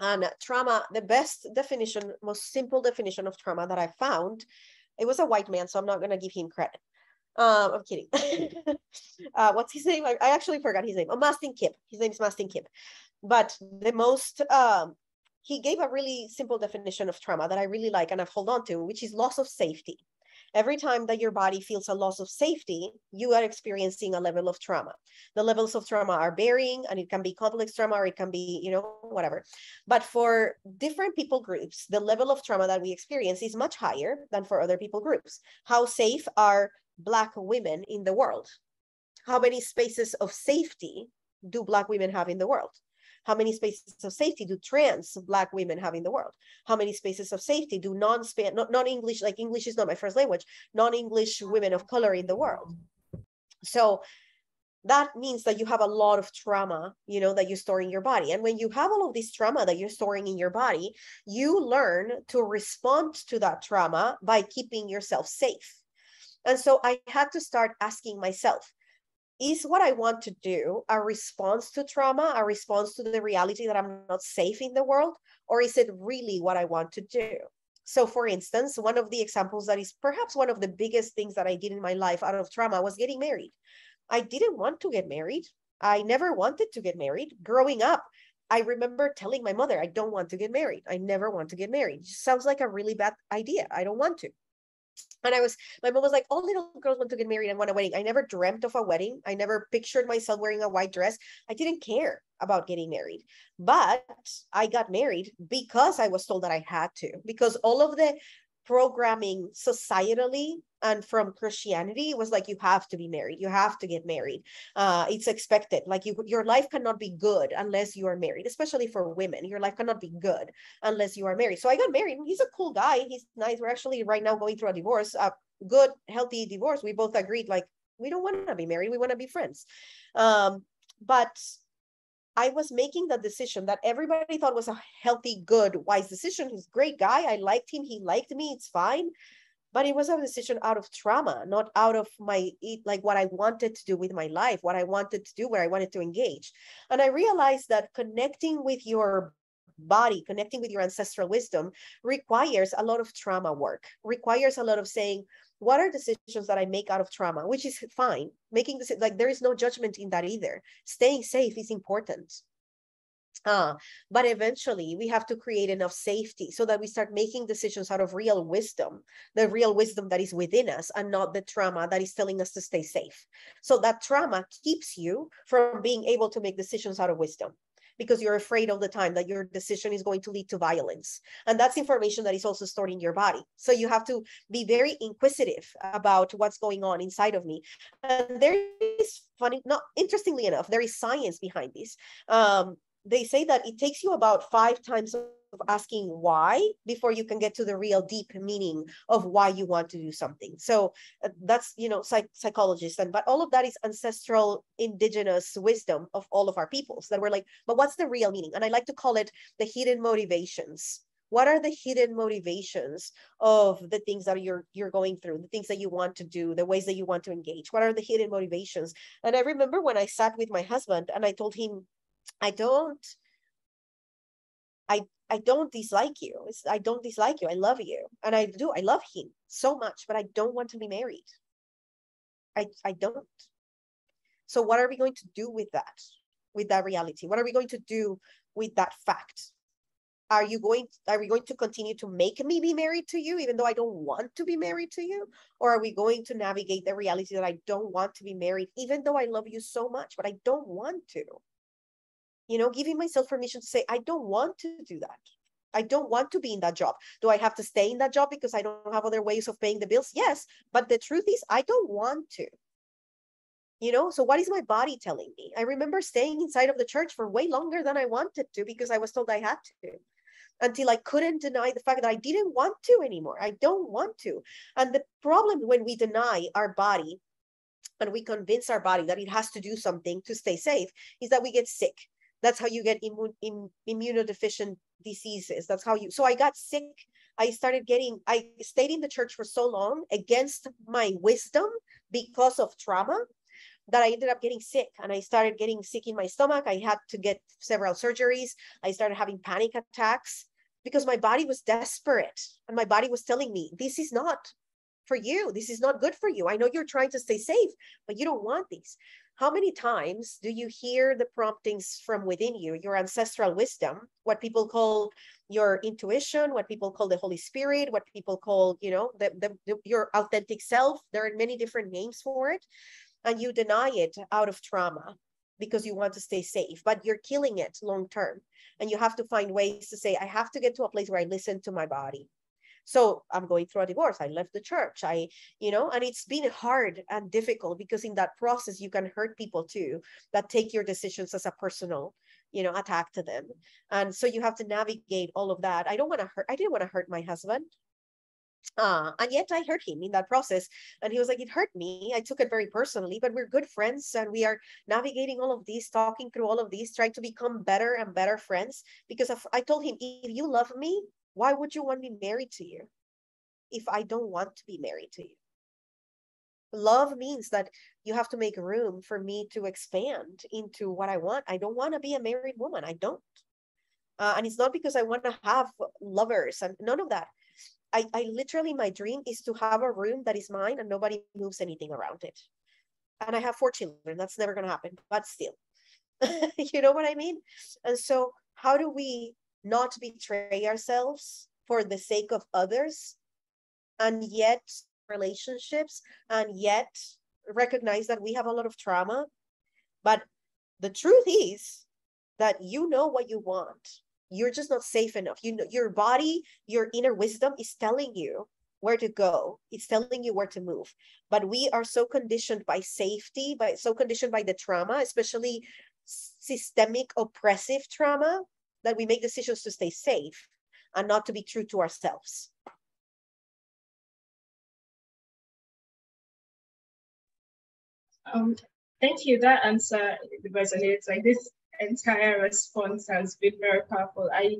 [SPEAKER 1] and trauma, the best definition, most simple definition of trauma that I found, it was a white man, so I'm not going to give him credit. Um, I'm kidding. uh, what's his name? I, I, actually forgot his name. Oh, Mastin Kipp. His name is Mastin Kipp. But the most, um, he gave a really simple definition of trauma that I really like and I've hold on to, which is loss of safety. Every time that your body feels a loss of safety, you are experiencing a level of trauma. The levels of trauma are varying and it can be complex trauma or it can be, you know, whatever. But for different people groups, the level of trauma that we experience is much higher than for other people groups. How safe are Black women in the world? How many spaces of safety do Black women have in the world? How many spaces of safety do trans Black women have in the world? How many spaces of safety do non-span, non-English, like English is not my first language, non-English women of color in the world? So that means that you have a lot of trauma, you know, that you store in your body. And when you have all of this trauma that you're storing in your body, you learn to respond to that trauma by keeping yourself safe. And so I had to start asking myself, is what I want to do a response to trauma, a response to the reality that I'm not safe in the world, or is it really what I want to do? So, for instance, one of the examples that is perhaps one of the biggest things that I did in my life out of trauma was getting married. I didn't want to get married. I never wanted to get married. Growing up, I remember telling my mother, I don't want to get married. I never want to get married. It sounds like a really bad idea. I don't want to. And I was, my mom was like, all little girls want to get married and want a wedding. I never dreamt of a wedding. I never pictured myself wearing a white dress. I didn't care about getting married. But I got married because I was told that I had to, because all of the programming societally and from Christianity it was like you have to be married, you have to get married. Uh, it's expected. Like you, your life cannot be good unless you are married, especially for women. Your life cannot be good unless you are married. So I got married. He's a cool guy. He's nice. We're actually right now going through a divorce, a good, healthy divorce. We both agreed like we don't want to be married. We want to be friends. Um, but I was making the decision that everybody thought was a healthy, good, wise decision. He's a great guy. I liked him. He liked me. It's fine. But it was a decision out of trauma, not out of my, like what I wanted to do with my life, what I wanted to do, where I wanted to engage. And I realized that connecting with your body, connecting with your ancestral wisdom requires a lot of trauma work, requires a lot of saying, what are decisions that I make out of trauma, which is fine. Making this like there is no judgment in that either. Staying safe is important. Uh, but eventually we have to create enough safety so that we start making decisions out of real wisdom, the real wisdom that is within us and not the trauma that is telling us to stay safe. So that trauma keeps you from being able to make decisions out of wisdom because you're afraid all the time that your decision is going to lead to violence. And that's information that is also stored in your body. So you have to be very inquisitive about what's going on inside of me. And there is funny, not interestingly enough, there is science behind this. Um, they say that it takes you about five times of asking why before you can get to the real deep meaning of why you want to do something. So uh, that's you know psych- psychologists and but all of that is ancestral indigenous wisdom of all of our peoples that we're like but what's the real meaning? And i like to call it the hidden motivations. What are the hidden motivations of the things that you're you're going through the things that you want to do the ways that you want to engage? What are the hidden motivations? And i remember when i sat with my husband and i told him I don't I I don't dislike you. It's, I don't dislike you. I love you. And I do. I love him so much, but I don't want to be married. I I don't. So what are we going to do with that? With that reality? What are we going to do with that fact? Are you going are we going to continue to make me be married to you even though I don't want to be married to you? Or are we going to navigate the reality that I don't want to be married even though I love you so much, but I don't want to? You know giving myself permission to say i don't want to do that. I don't want to be in that job. Do i have to stay in that job because i don't have other ways of paying the bills? Yes but the truth is i don't want to. You know so what is my body telling me? I remember staying inside of the church for way longer than i wanted to because i was told i had to until i couldn't deny the fact that i didn't want to anymore. I don't want to. And the problem when we deny our body and we convince our body that it has to do something to stay safe is that we get sick that's how you get immune, Im, immunodeficient diseases. That's how you. So I got sick. I started getting. I stayed in the church for so long against my wisdom because of trauma that I ended up getting sick and I started getting sick in my stomach. I had to get several surgeries. I started having panic attacks because my body was desperate and my body was telling me, this is not for you. This is not good for you. I know you're trying to stay safe, but you don't want these. How many times do you hear the promptings from within you, your ancestral wisdom, what people call your intuition, what people call the Holy Spirit, what people call, you know, the, the, the, your authentic self? There are many different names for it. And you deny it out of trauma because you want to stay safe, but you're killing it long term. And you have to find ways to say, I have to get to a place where I listen to my body. So I'm going through a divorce. I left the church. I, you know, and it's been hard and difficult because in that process, you can hurt people too that take your decisions as a personal, you know, attack to them. And so you have to navigate all of that. I don't want to hurt, I didn't want to hurt my husband. Uh, and yet I hurt him in that process. And he was like, it hurt me. I took it very personally, but we're good friends and we are navigating all of these, talking through all of these, trying to become better and better friends. Because I told him, if you love me, why would you want me married to you if I don't want to be married to you? Love means that you have to make room for me to expand into what I want. I don't want to be a married woman. I don't. Uh, and it's not because I want to have lovers and none of that. I, I literally, my dream is to have a room that is mine and nobody moves anything around it. And I have four children. That's never going to happen, but still. you know what I mean? And so, how do we not betray ourselves for the sake of others and yet relationships and yet recognize that we have a lot of trauma. But the truth is that you know what you want. You're just not safe enough. You know your body your inner wisdom is telling you where to go. It's telling you where to move. But we are so conditioned by safety by so conditioned by the trauma especially systemic oppressive trauma that we make decisions to stay safe and not to be true to ourselves.
[SPEAKER 4] Um, thank you. That answer resonates. Like this entire response has been very powerful. I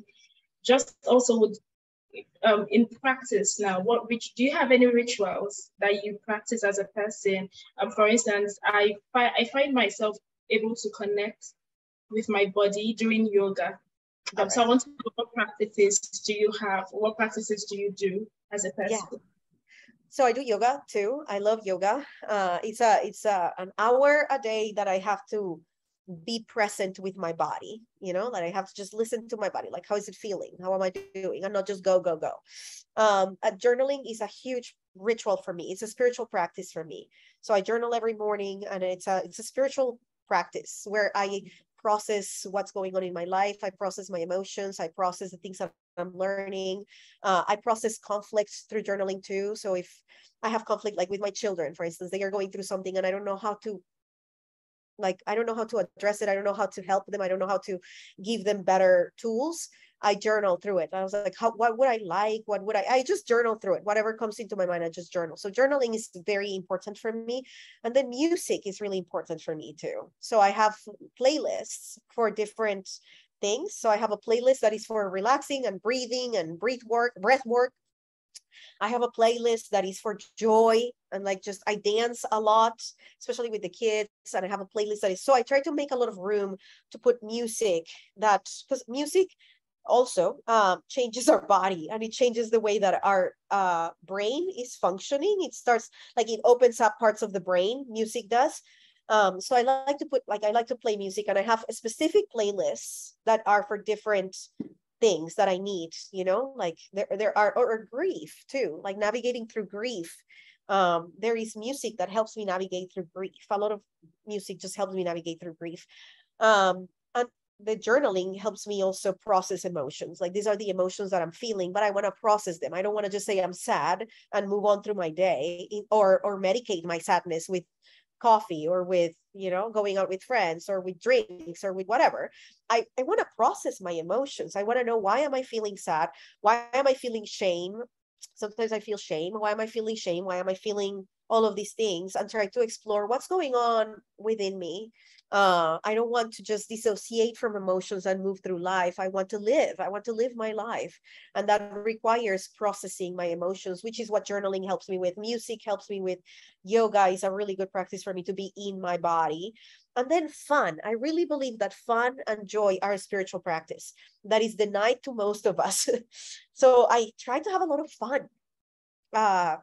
[SPEAKER 4] just also would, um, in practice now, what which do you have any rituals that you practice as a person? Um, for instance, I fi- I find myself able to connect with my body during yoga um, so I want to know what practices do you have? What practices do you do as a person? Yeah.
[SPEAKER 1] So I do yoga too. I love yoga. Uh, it's a it's a, an hour a day that I have to be present with my body. You know, that I have to just listen to my body. Like, how is it feeling? How am I doing? And not just go go go. Um, journaling is a huge ritual for me. It's a spiritual practice for me. So I journal every morning, and it's a it's a spiritual practice where I process what's going on in my life. I process my emotions. I process the things that I'm learning. Uh, I process conflicts through journaling too. So if I have conflict, like with my children, for instance, they are going through something and I don't know how to like i don't know how to address it i don't know how to help them i don't know how to give them better tools i journal through it. I was like how, what would i like? What would i i just journal through it. Whatever comes into my mind i just journal. So journaling is very important for me and then music is really important for me too. So i have playlists for different things. So i have a playlist that is for relaxing and breathing and breath work breath work. I have a playlist that is for joy and like just I dance a lot, especially with the kids. And I have a playlist that is so I try to make a lot of room to put music that because music also um, changes our body and it changes the way that our uh, brain is functioning. It starts like it opens up parts of the brain. Music does. Um, so I like to put like I like to play music and I have specific playlists that are for different things that I need, you know, like there, there are, or, or grief too, like navigating through grief. Um, there is music that helps me navigate through grief. A lot of music just helps me navigate through grief. Um, the journaling helps me also process emotions. Like these are the emotions that I'm feeling, but I want to process them. I don't want to just say I'm sad and move on through my day or or medicate my sadness with coffee or with you know going out with friends or with drinks or with whatever. I i want to process my emotions. I want to know why am i feeling sad? Why am i feeling shame? Sometimes i feel shame. Why am i feeling shame? Why am i feeling all of these things? And try to explore what's going on within me uh, I don't want to just dissociate from emotions and move through life. I want to live. I want to live my life. And that requires processing my emotions, which is what journaling helps me with. Music helps me with. Yoga is a really good practice for me to be in my body. And then fun. I really believe that fun and joy are a spiritual practice that is denied to most of us. so I try to have a lot of fun. Uh,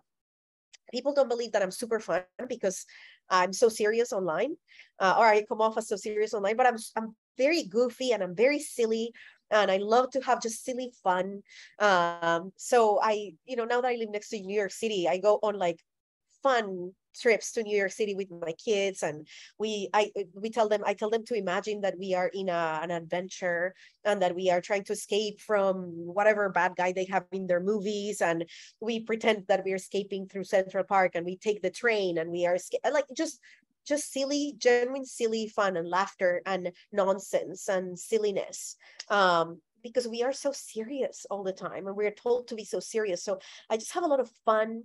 [SPEAKER 1] people don't believe that I'm super fun because I'm so serious online, uh, or I come off as so serious online, but I'm I'm very goofy and I'm very silly and I love to have just silly fun. Um, so I, you know, now that I live next to New York City, I go on like fun trips to New York City with my kids and we I we tell them I tell them to imagine that we are in a, an adventure and that we are trying to escape from whatever bad guy they have in their movies and we pretend that we're escaping through Central Park and we take the train and we are like just just silly genuine silly fun and laughter and nonsense and silliness um because we are so serious all the time and we're told to be so serious. So i just have a lot of fun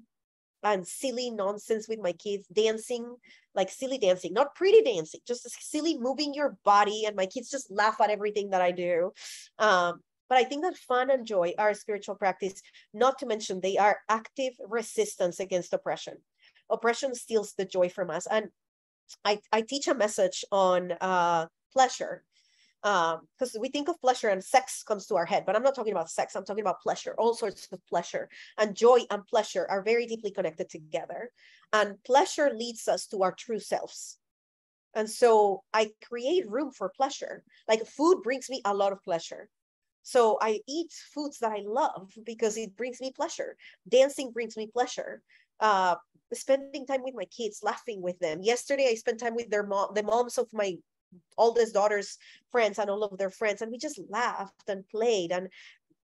[SPEAKER 1] and silly nonsense with my kids, dancing, like silly dancing, not pretty dancing, just silly moving your body. And my kids just laugh at everything that I do. Um, but I think that fun and joy are spiritual practice, not to mention they are active resistance against oppression. Oppression steals the joy from us. And I, I teach a message on uh, pleasure because um, we think of pleasure and sex comes to our head, but I'm not talking about sex. I'm talking about pleasure, all sorts of pleasure. And joy and pleasure are very deeply connected together. And pleasure leads us to our true selves. And so I create room for pleasure. Like food brings me a lot of pleasure. So I eat foods that I love because it brings me pleasure. Dancing brings me pleasure. Uh, spending time with my kids, laughing with them. Yesterday, I spent time with their mom, the moms of my oldest daughter's friends and all of their friends and we just laughed and played and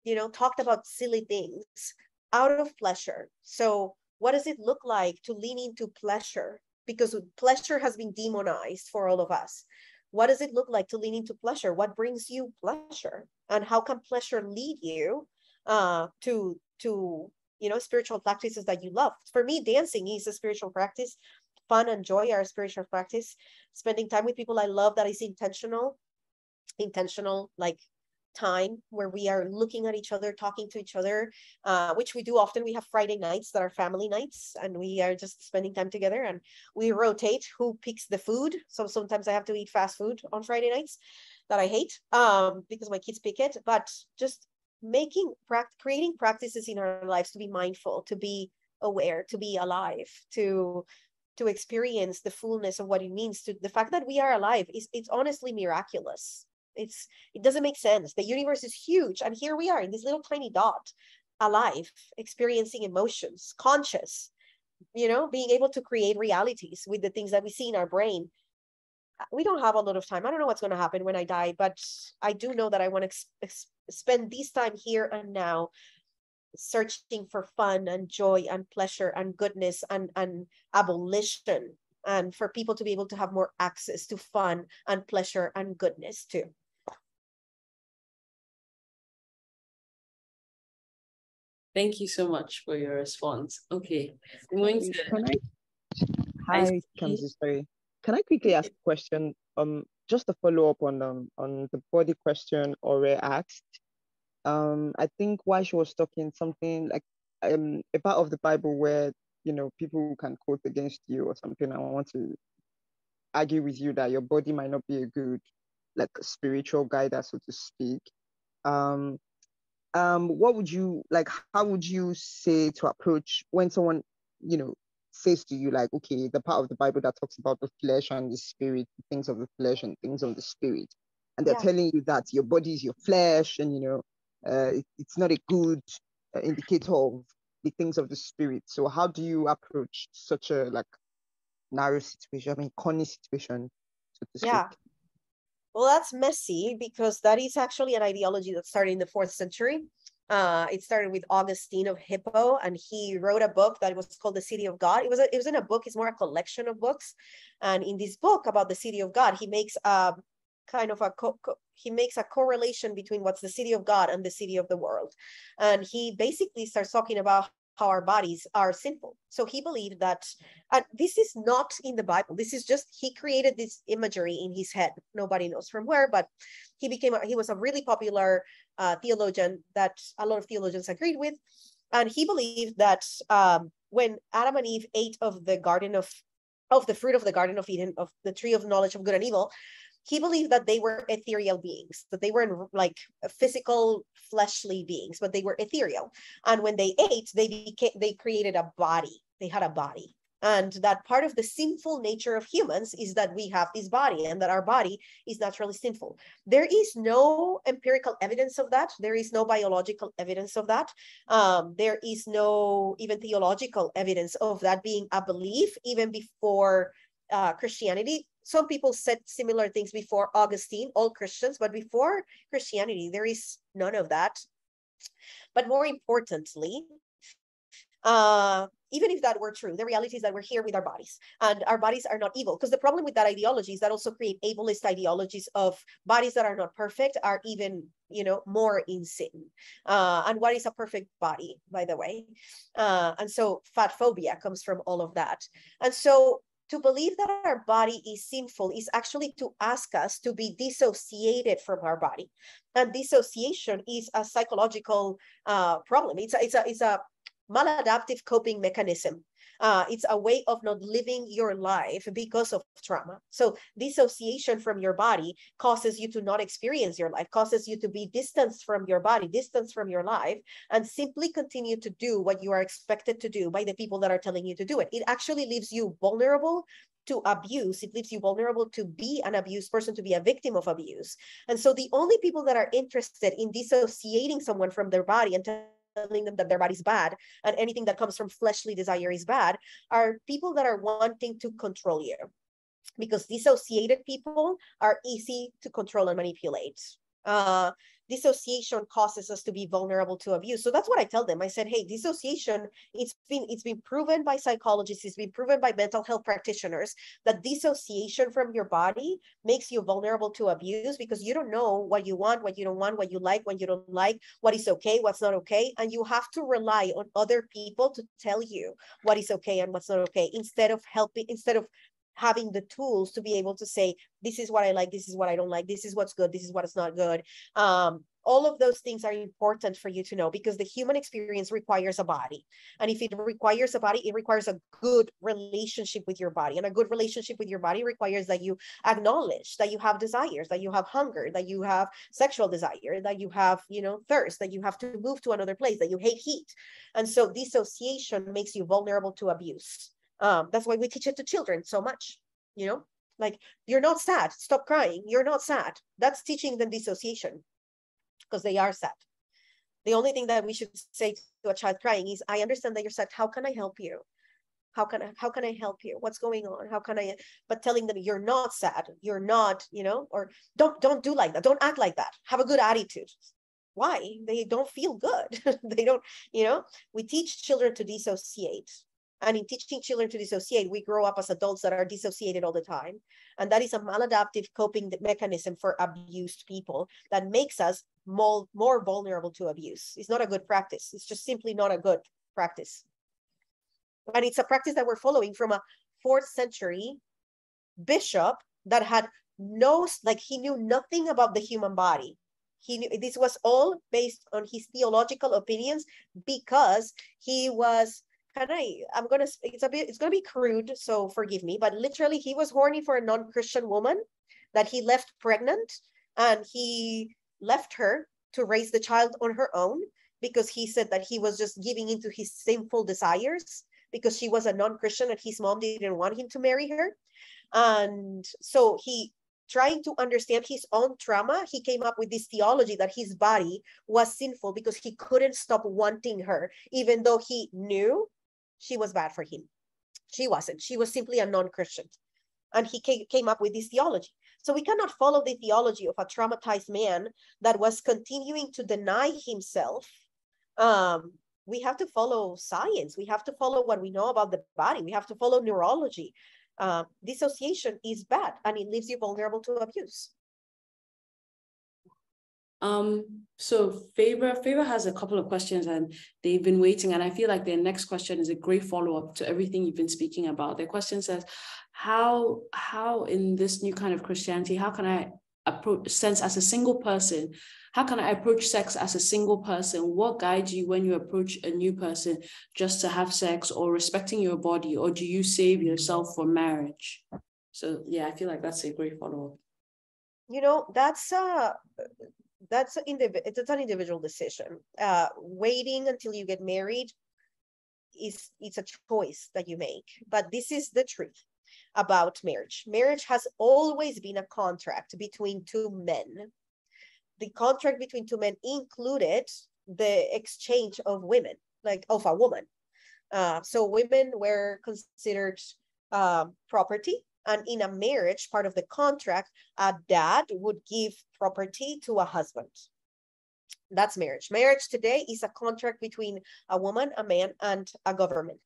[SPEAKER 1] you know talked about silly things out of pleasure. So what does it look like to lean into pleasure? Because pleasure has been demonized for all of us. What does it look like to lean into pleasure? What brings you pleasure? And how can pleasure lead you uh, to to you know spiritual practices that you love? For me dancing is a spiritual practice fun and joy our spiritual practice spending time with people. I love that is intentional intentional like time where we are looking at each other talking to each other uh, which we do often. We have friday nights that are family nights and we are just spending time together and we rotate who picks the food. So sometimes i have to eat fast food on friday nights that i hate um, because my kids pick it but just making practice, creating practices in our lives to be mindful to be aware to be alive to to experience the fullness of what it means to the fact that we are alive is it's honestly miraculous. It's it doesn't make sense. The universe is huge and here we are in this little tiny dot alive experiencing emotions conscious you know being able to create realities with the things that we see in our brain. Uh, we don't have a lot of time. I don't know what's going to happen when I die, but I do know that I want to spend this time here and now searching for fun and joy and pleasure and goodness and, and abolition and for people to be able to have more access to fun and pleasure and goodness too.
[SPEAKER 2] Thank you so much for your response. Okay, I'm going to.
[SPEAKER 3] Can I, hi, Kamsi, sorry. Can I quickly ask a question? Um, just a follow up on um on the body question Ore asked. Um, I think why she was talking something like um a part of the Bible where you know people can quote against you or something. I want to argue with you that your body might not be a good like spiritual guide, so to speak. Um, um, what would you like? How would you say to approach when someone, you know, says to you like, okay, the part of the Bible that talks about the flesh and the spirit, things of the flesh and things of the spirit, and they're yeah. telling you that your body is your flesh, and you know, it, it's not a good uh, indicator of the things of the spirit. So how do you approach such a like narrow situation? I mean, corny situation, so to speak.
[SPEAKER 1] Yeah. Well, that's messy because that is actually an ideology that started in the fourth century. Uh, it started with Augustine of Hippo, and he wrote a book that was called The City of God. It was a, it was in a book. It's more a collection of books, and in this book about the City of God, he makes a kind of a co- co- he makes a correlation between what's the city of God and the city of the world, and he basically starts talking about how our bodies are sinful. So he believed that uh, this is not in the Bible. This is just he created this imagery in his head. Nobody knows from where, but he became a, he was a really popular uh, theologian that a lot of theologians agreed with, and he believed that um, when Adam and Eve ate of the garden of of the fruit of the garden of Eden of the tree of knowledge of good and evil, he believed that they were ethereal beings, that they weren't like physical, fleshly beings, but they were ethereal. And when they ate, they became they created a body. They had a body. And that part of the sinful nature of humans is that we have this body and that our body is naturally sinful. There is no empirical evidence of that. There is no biological evidence of that. Um, there is no even theological evidence of that being a belief, even before uh, Christianity some people said similar things before Augustine, all Christians, but before Christianity, there is none of that. But more importantly, uh, even if that were true, the reality is that we're here with our bodies and our bodies are not evil. Because the problem with that ideology is that also create ableist ideologies of bodies that are not perfect are even, you know, more in sin. Uh, and what is a perfect body, by the way? Uh, and so fat phobia comes from all of that. And so to believe that our body is sinful is actually to ask us to be dissociated from our body. And dissociation is a psychological uh, problem. It's a, it's a, it's a maladaptive coping mechanism uh, it's a way of not living your life because of trauma. So dissociation from your body causes you to not experience your life, causes you to be distanced from your body, distanced from your life, and simply continue to do what you are expected to do by the people that are telling you to do it. It actually leaves you vulnerable to abuse. It leaves you vulnerable to be an abused person, to be a victim of abuse. And so the only people that are interested in dissociating someone from their body and telling them that their body's bad and anything that comes from fleshly desire is bad are people that are wanting to control you because dissociated people are easy to control and manipulate uh, dissociation causes us to be vulnerable to abuse. So that's what I tell them. I said, hey, dissociation, it's been it's been proven by psychologists, it's been proven by mental health practitioners that dissociation from your body makes you vulnerable to abuse because you don't know what you want, what you don't want, what you like, what you don't like, what is okay, what's not okay. And you have to rely on other people to tell you what is okay and what's not okay instead of helping, instead of having the tools to be able to say this is what i like this is what i don't like this is what's good this is what is not good. Um, all of those things are important for you to know because the human experience requires a body. And if it requires a body it requires a good relationship with your body. And a good relationship with your body requires that you acknowledge that you have desires that you have hunger that you have sexual desire that you have you know thirst that you have to move to another place that you hate heat. And so dissociation makes you vulnerable to abuse um, that's why we teach it to children so much, you know, like you're not sad, stop crying, you're not sad. That's teaching them dissociation because they are sad. The only thing that we should say to a child crying is, I understand that you're sad. How can I help you? how can i how can i help you what's going on how can i but telling them you're not sad you're not you know or don't don't do like that don't act like that have a good attitude why they don't feel good they don't you know we teach children to dissociate and in teaching children to dissociate we grow up as adults that are dissociated all the time. And that is a maladaptive coping mechanism for abused people that makes us more, more vulnerable to abuse. It's not a good practice. It's just simply not a good practice. And it's a practice that we're following from a fourth century bishop that had no like he knew nothing about the human body. He knew this was all based on his theological opinions because he was kind I? i'm gonna it's a bit it's gonna be crude so forgive me but literally he was horny for a non-christian woman that he left pregnant and he left her to raise the child on her own because he said that he was just giving into his sinful desires because she was a non-christian and his mom didn't want him to marry her and so he trying to understand his own trauma, he came up with this theology that his body was sinful because he couldn't stop wanting her, even though he knew she was bad for him. She wasn't. She was simply a non Christian. And he came up with this theology. So we cannot follow the theology of a traumatized man that was continuing to deny himself. Um, we have to follow science. We have to follow what we know about the body. We have to follow neurology. Uh, dissociation is bad and it leaves you vulnerable to abuse.
[SPEAKER 2] Um, so Favor, Favor has a couple of questions and they've been waiting. And I feel like their next question is a great follow-up to everything you've been speaking about. Their question says, how, how in this new kind of Christianity, how can I approach sense as a single person? How can I approach sex as a single person? What guides you when you approach a new person just to have sex or respecting your body? Or do you save yourself for marriage? So yeah, I feel like that's a great follow-up.
[SPEAKER 1] You know, that's uh that's an it's an individual decision. Uh, waiting until you get married is it's a choice that you make. But this is the truth about marriage. Marriage has always been a contract between two men. The contract between two men included the exchange of women, like of a woman. Uh, so women were considered um, property and in a marriage, part of the contract, a dad would give property to a husband. That's marriage. Marriage today is a contract between a woman, a man, and a government.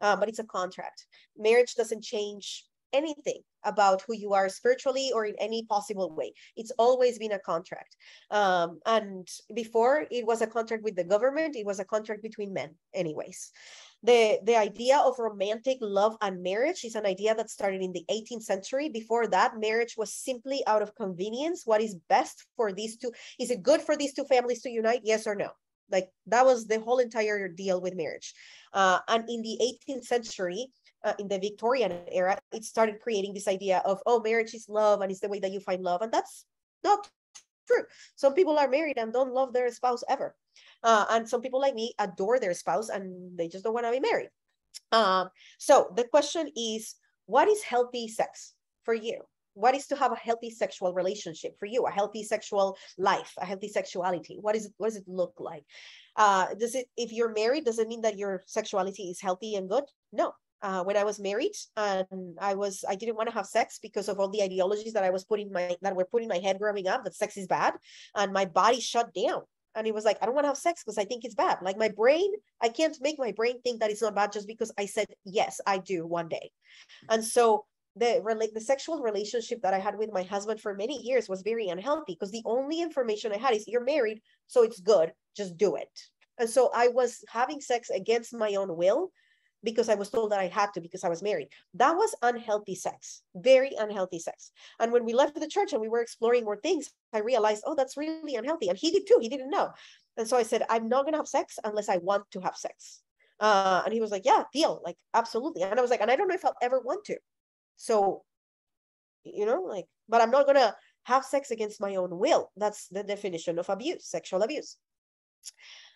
[SPEAKER 1] Uh, but it's a contract. Marriage doesn't change anything about who you are spiritually or in any possible way. It's always been a contract. Um, and before it was a contract with the government, it was a contract between men, anyways. The the idea of romantic love and marriage is an idea that started in the 18th century. Before that marriage was simply out of convenience. What is best for these two is it good for these two families to unite? Yes or no? Like that was the whole entire deal with marriage. Uh, and in the 18th century uh, in the victorian era it started creating this idea of oh marriage is love and it's the way that you find love and that's not true some people are married and don't love their spouse ever uh, and some people like me adore their spouse and they just don't want to be married. Um, so the question is, what is healthy sex for you? What is to have a healthy sexual relationship for you? A healthy sexual life, a healthy sexuality. What is it? What does it look like? Uh, does it? If you're married, does it mean that your sexuality is healthy and good? No, uh, when I was married and I was I didn't want to have sex because of all the ideologies that I was putting my that were put in my head growing up that sex is bad and my body shut down. And he was like i don't want to have sex because i think it's bad. Like my brain i can't make my brain think that it's not bad just because i said yes i do one day. And so the relate the sexual relationship that i had with my husband for many years was very unhealthy because the only information i had is you're married so it's good just do it. And so i was having sex against my own will because I was told that I had to because I was married. That was unhealthy sex, very unhealthy sex. And when we left the church and we were exploring more things, I realized, oh, that's really unhealthy. And he did too. He didn't know. And so I said, I'm not going to have sex unless I want to have sex. Uh, and he was like, yeah, deal, like absolutely. And I was like, and I don't know if I'll ever want to. So, you know, like, but I'm not going to have sex against my own will. That's the definition of abuse, sexual abuse.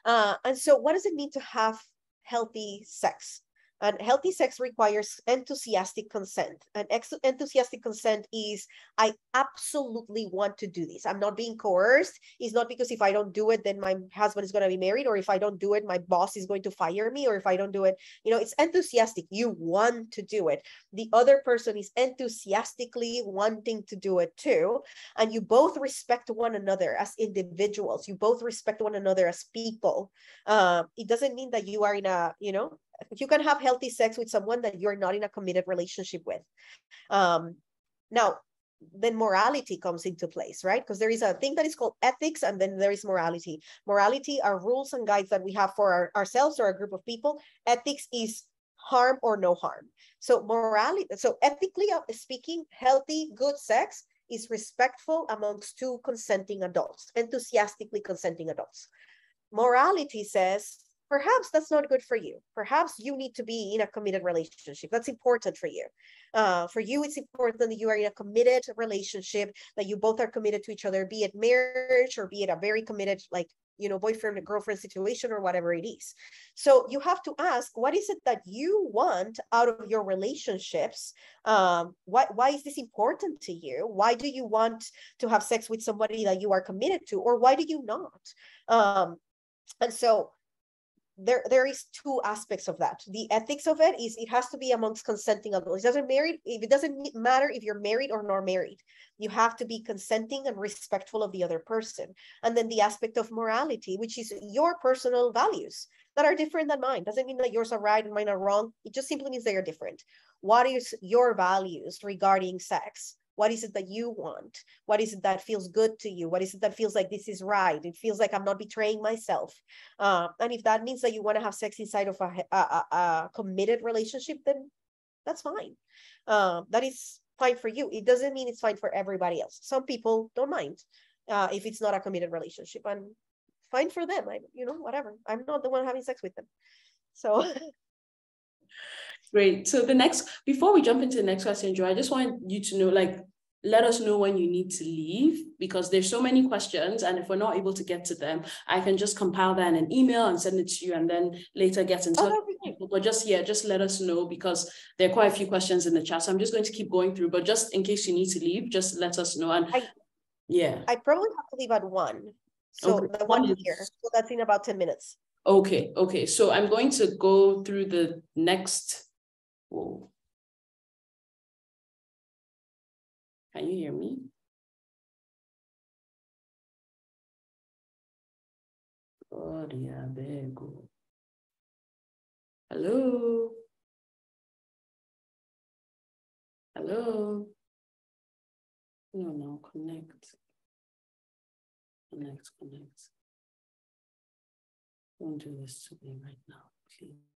[SPEAKER 1] Uh, and so, what does it mean to have healthy sex? And healthy sex requires enthusiastic consent. And enthusiastic consent is I absolutely want to do this. I'm not being coerced. It's not because if I don't do it, then my husband is going to be married, or if I don't do it, my boss is going to fire me, or if I don't do it, you know, it's enthusiastic. You want to do it. The other person is enthusiastically wanting to do it too. And you both respect one another as individuals. You both respect one another as people. Uh, it doesn't mean that you are in a, you know, you can have healthy sex with someone that you're not in a committed relationship with. Um, now, then morality comes into place, right? Because there is a thing that is called ethics, and then there is morality. Morality are rules and guides that we have for our, ourselves or a group of people. Ethics is harm or no harm. So morality, so ethically speaking, healthy, good sex is respectful amongst two consenting adults, enthusiastically consenting adults. Morality says perhaps that's not good for you. Perhaps you need to be in a committed relationship. That's important for you. Uh, for you, it's important that you are in a committed relationship, that you both are committed to each other, be it marriage or be it a very committed, like, you know, boyfriend girlfriend situation or whatever it is. So you have to ask, what is it that you want out of your relationships? Um, why, why is this important to you? Why do you want to have sex with somebody that you are committed to, or why do you not? Um, and so there there is two aspects of that. The ethics of it is it has to be amongst consenting adults. It doesn't married if it doesn't matter if you're married or not married. You have to be consenting and respectful of the other person. And then the aspect of morality which is your personal values that are different than mine. Doesn't mean that yours are right and mine are wrong. It just simply means they are different. What is your values regarding sex what is it that you want? What is it that feels good to you? What is it that feels like this is right? It feels like I'm not betraying myself. Uh, and if that means that you want to have sex inside of a, a, a, committed relationship, then that's fine. Uh, that is fine for you. It doesn't mean it's fine for everybody else. Some people don't mind uh, if it's not a committed relationship, and fine for them. I, you know, whatever. I'm not the one having sex with them. So
[SPEAKER 2] Great. So the next, before we jump into the next question, Jo, I just want you to know, like, let us know when you need to leave because there's so many questions and if we're not able to get to them i can just compile that in an email and send it to you and then later get in touch oh, with people. But just yeah just let us know because there are quite a few questions in the chat so i'm just going to keep going through. But just in case you need to leave just let us know and I, yeah.
[SPEAKER 1] I probably have to leave at one. So okay. the one, one here so that's in about 10 minutes.
[SPEAKER 2] Okay okay. So i'm going to go through the next Whoa. Can you hear me? Oh, Gloria Bego. Oh. Hello? Hello? No, no, connect. Connect, connect. Don't do this to me right now, please.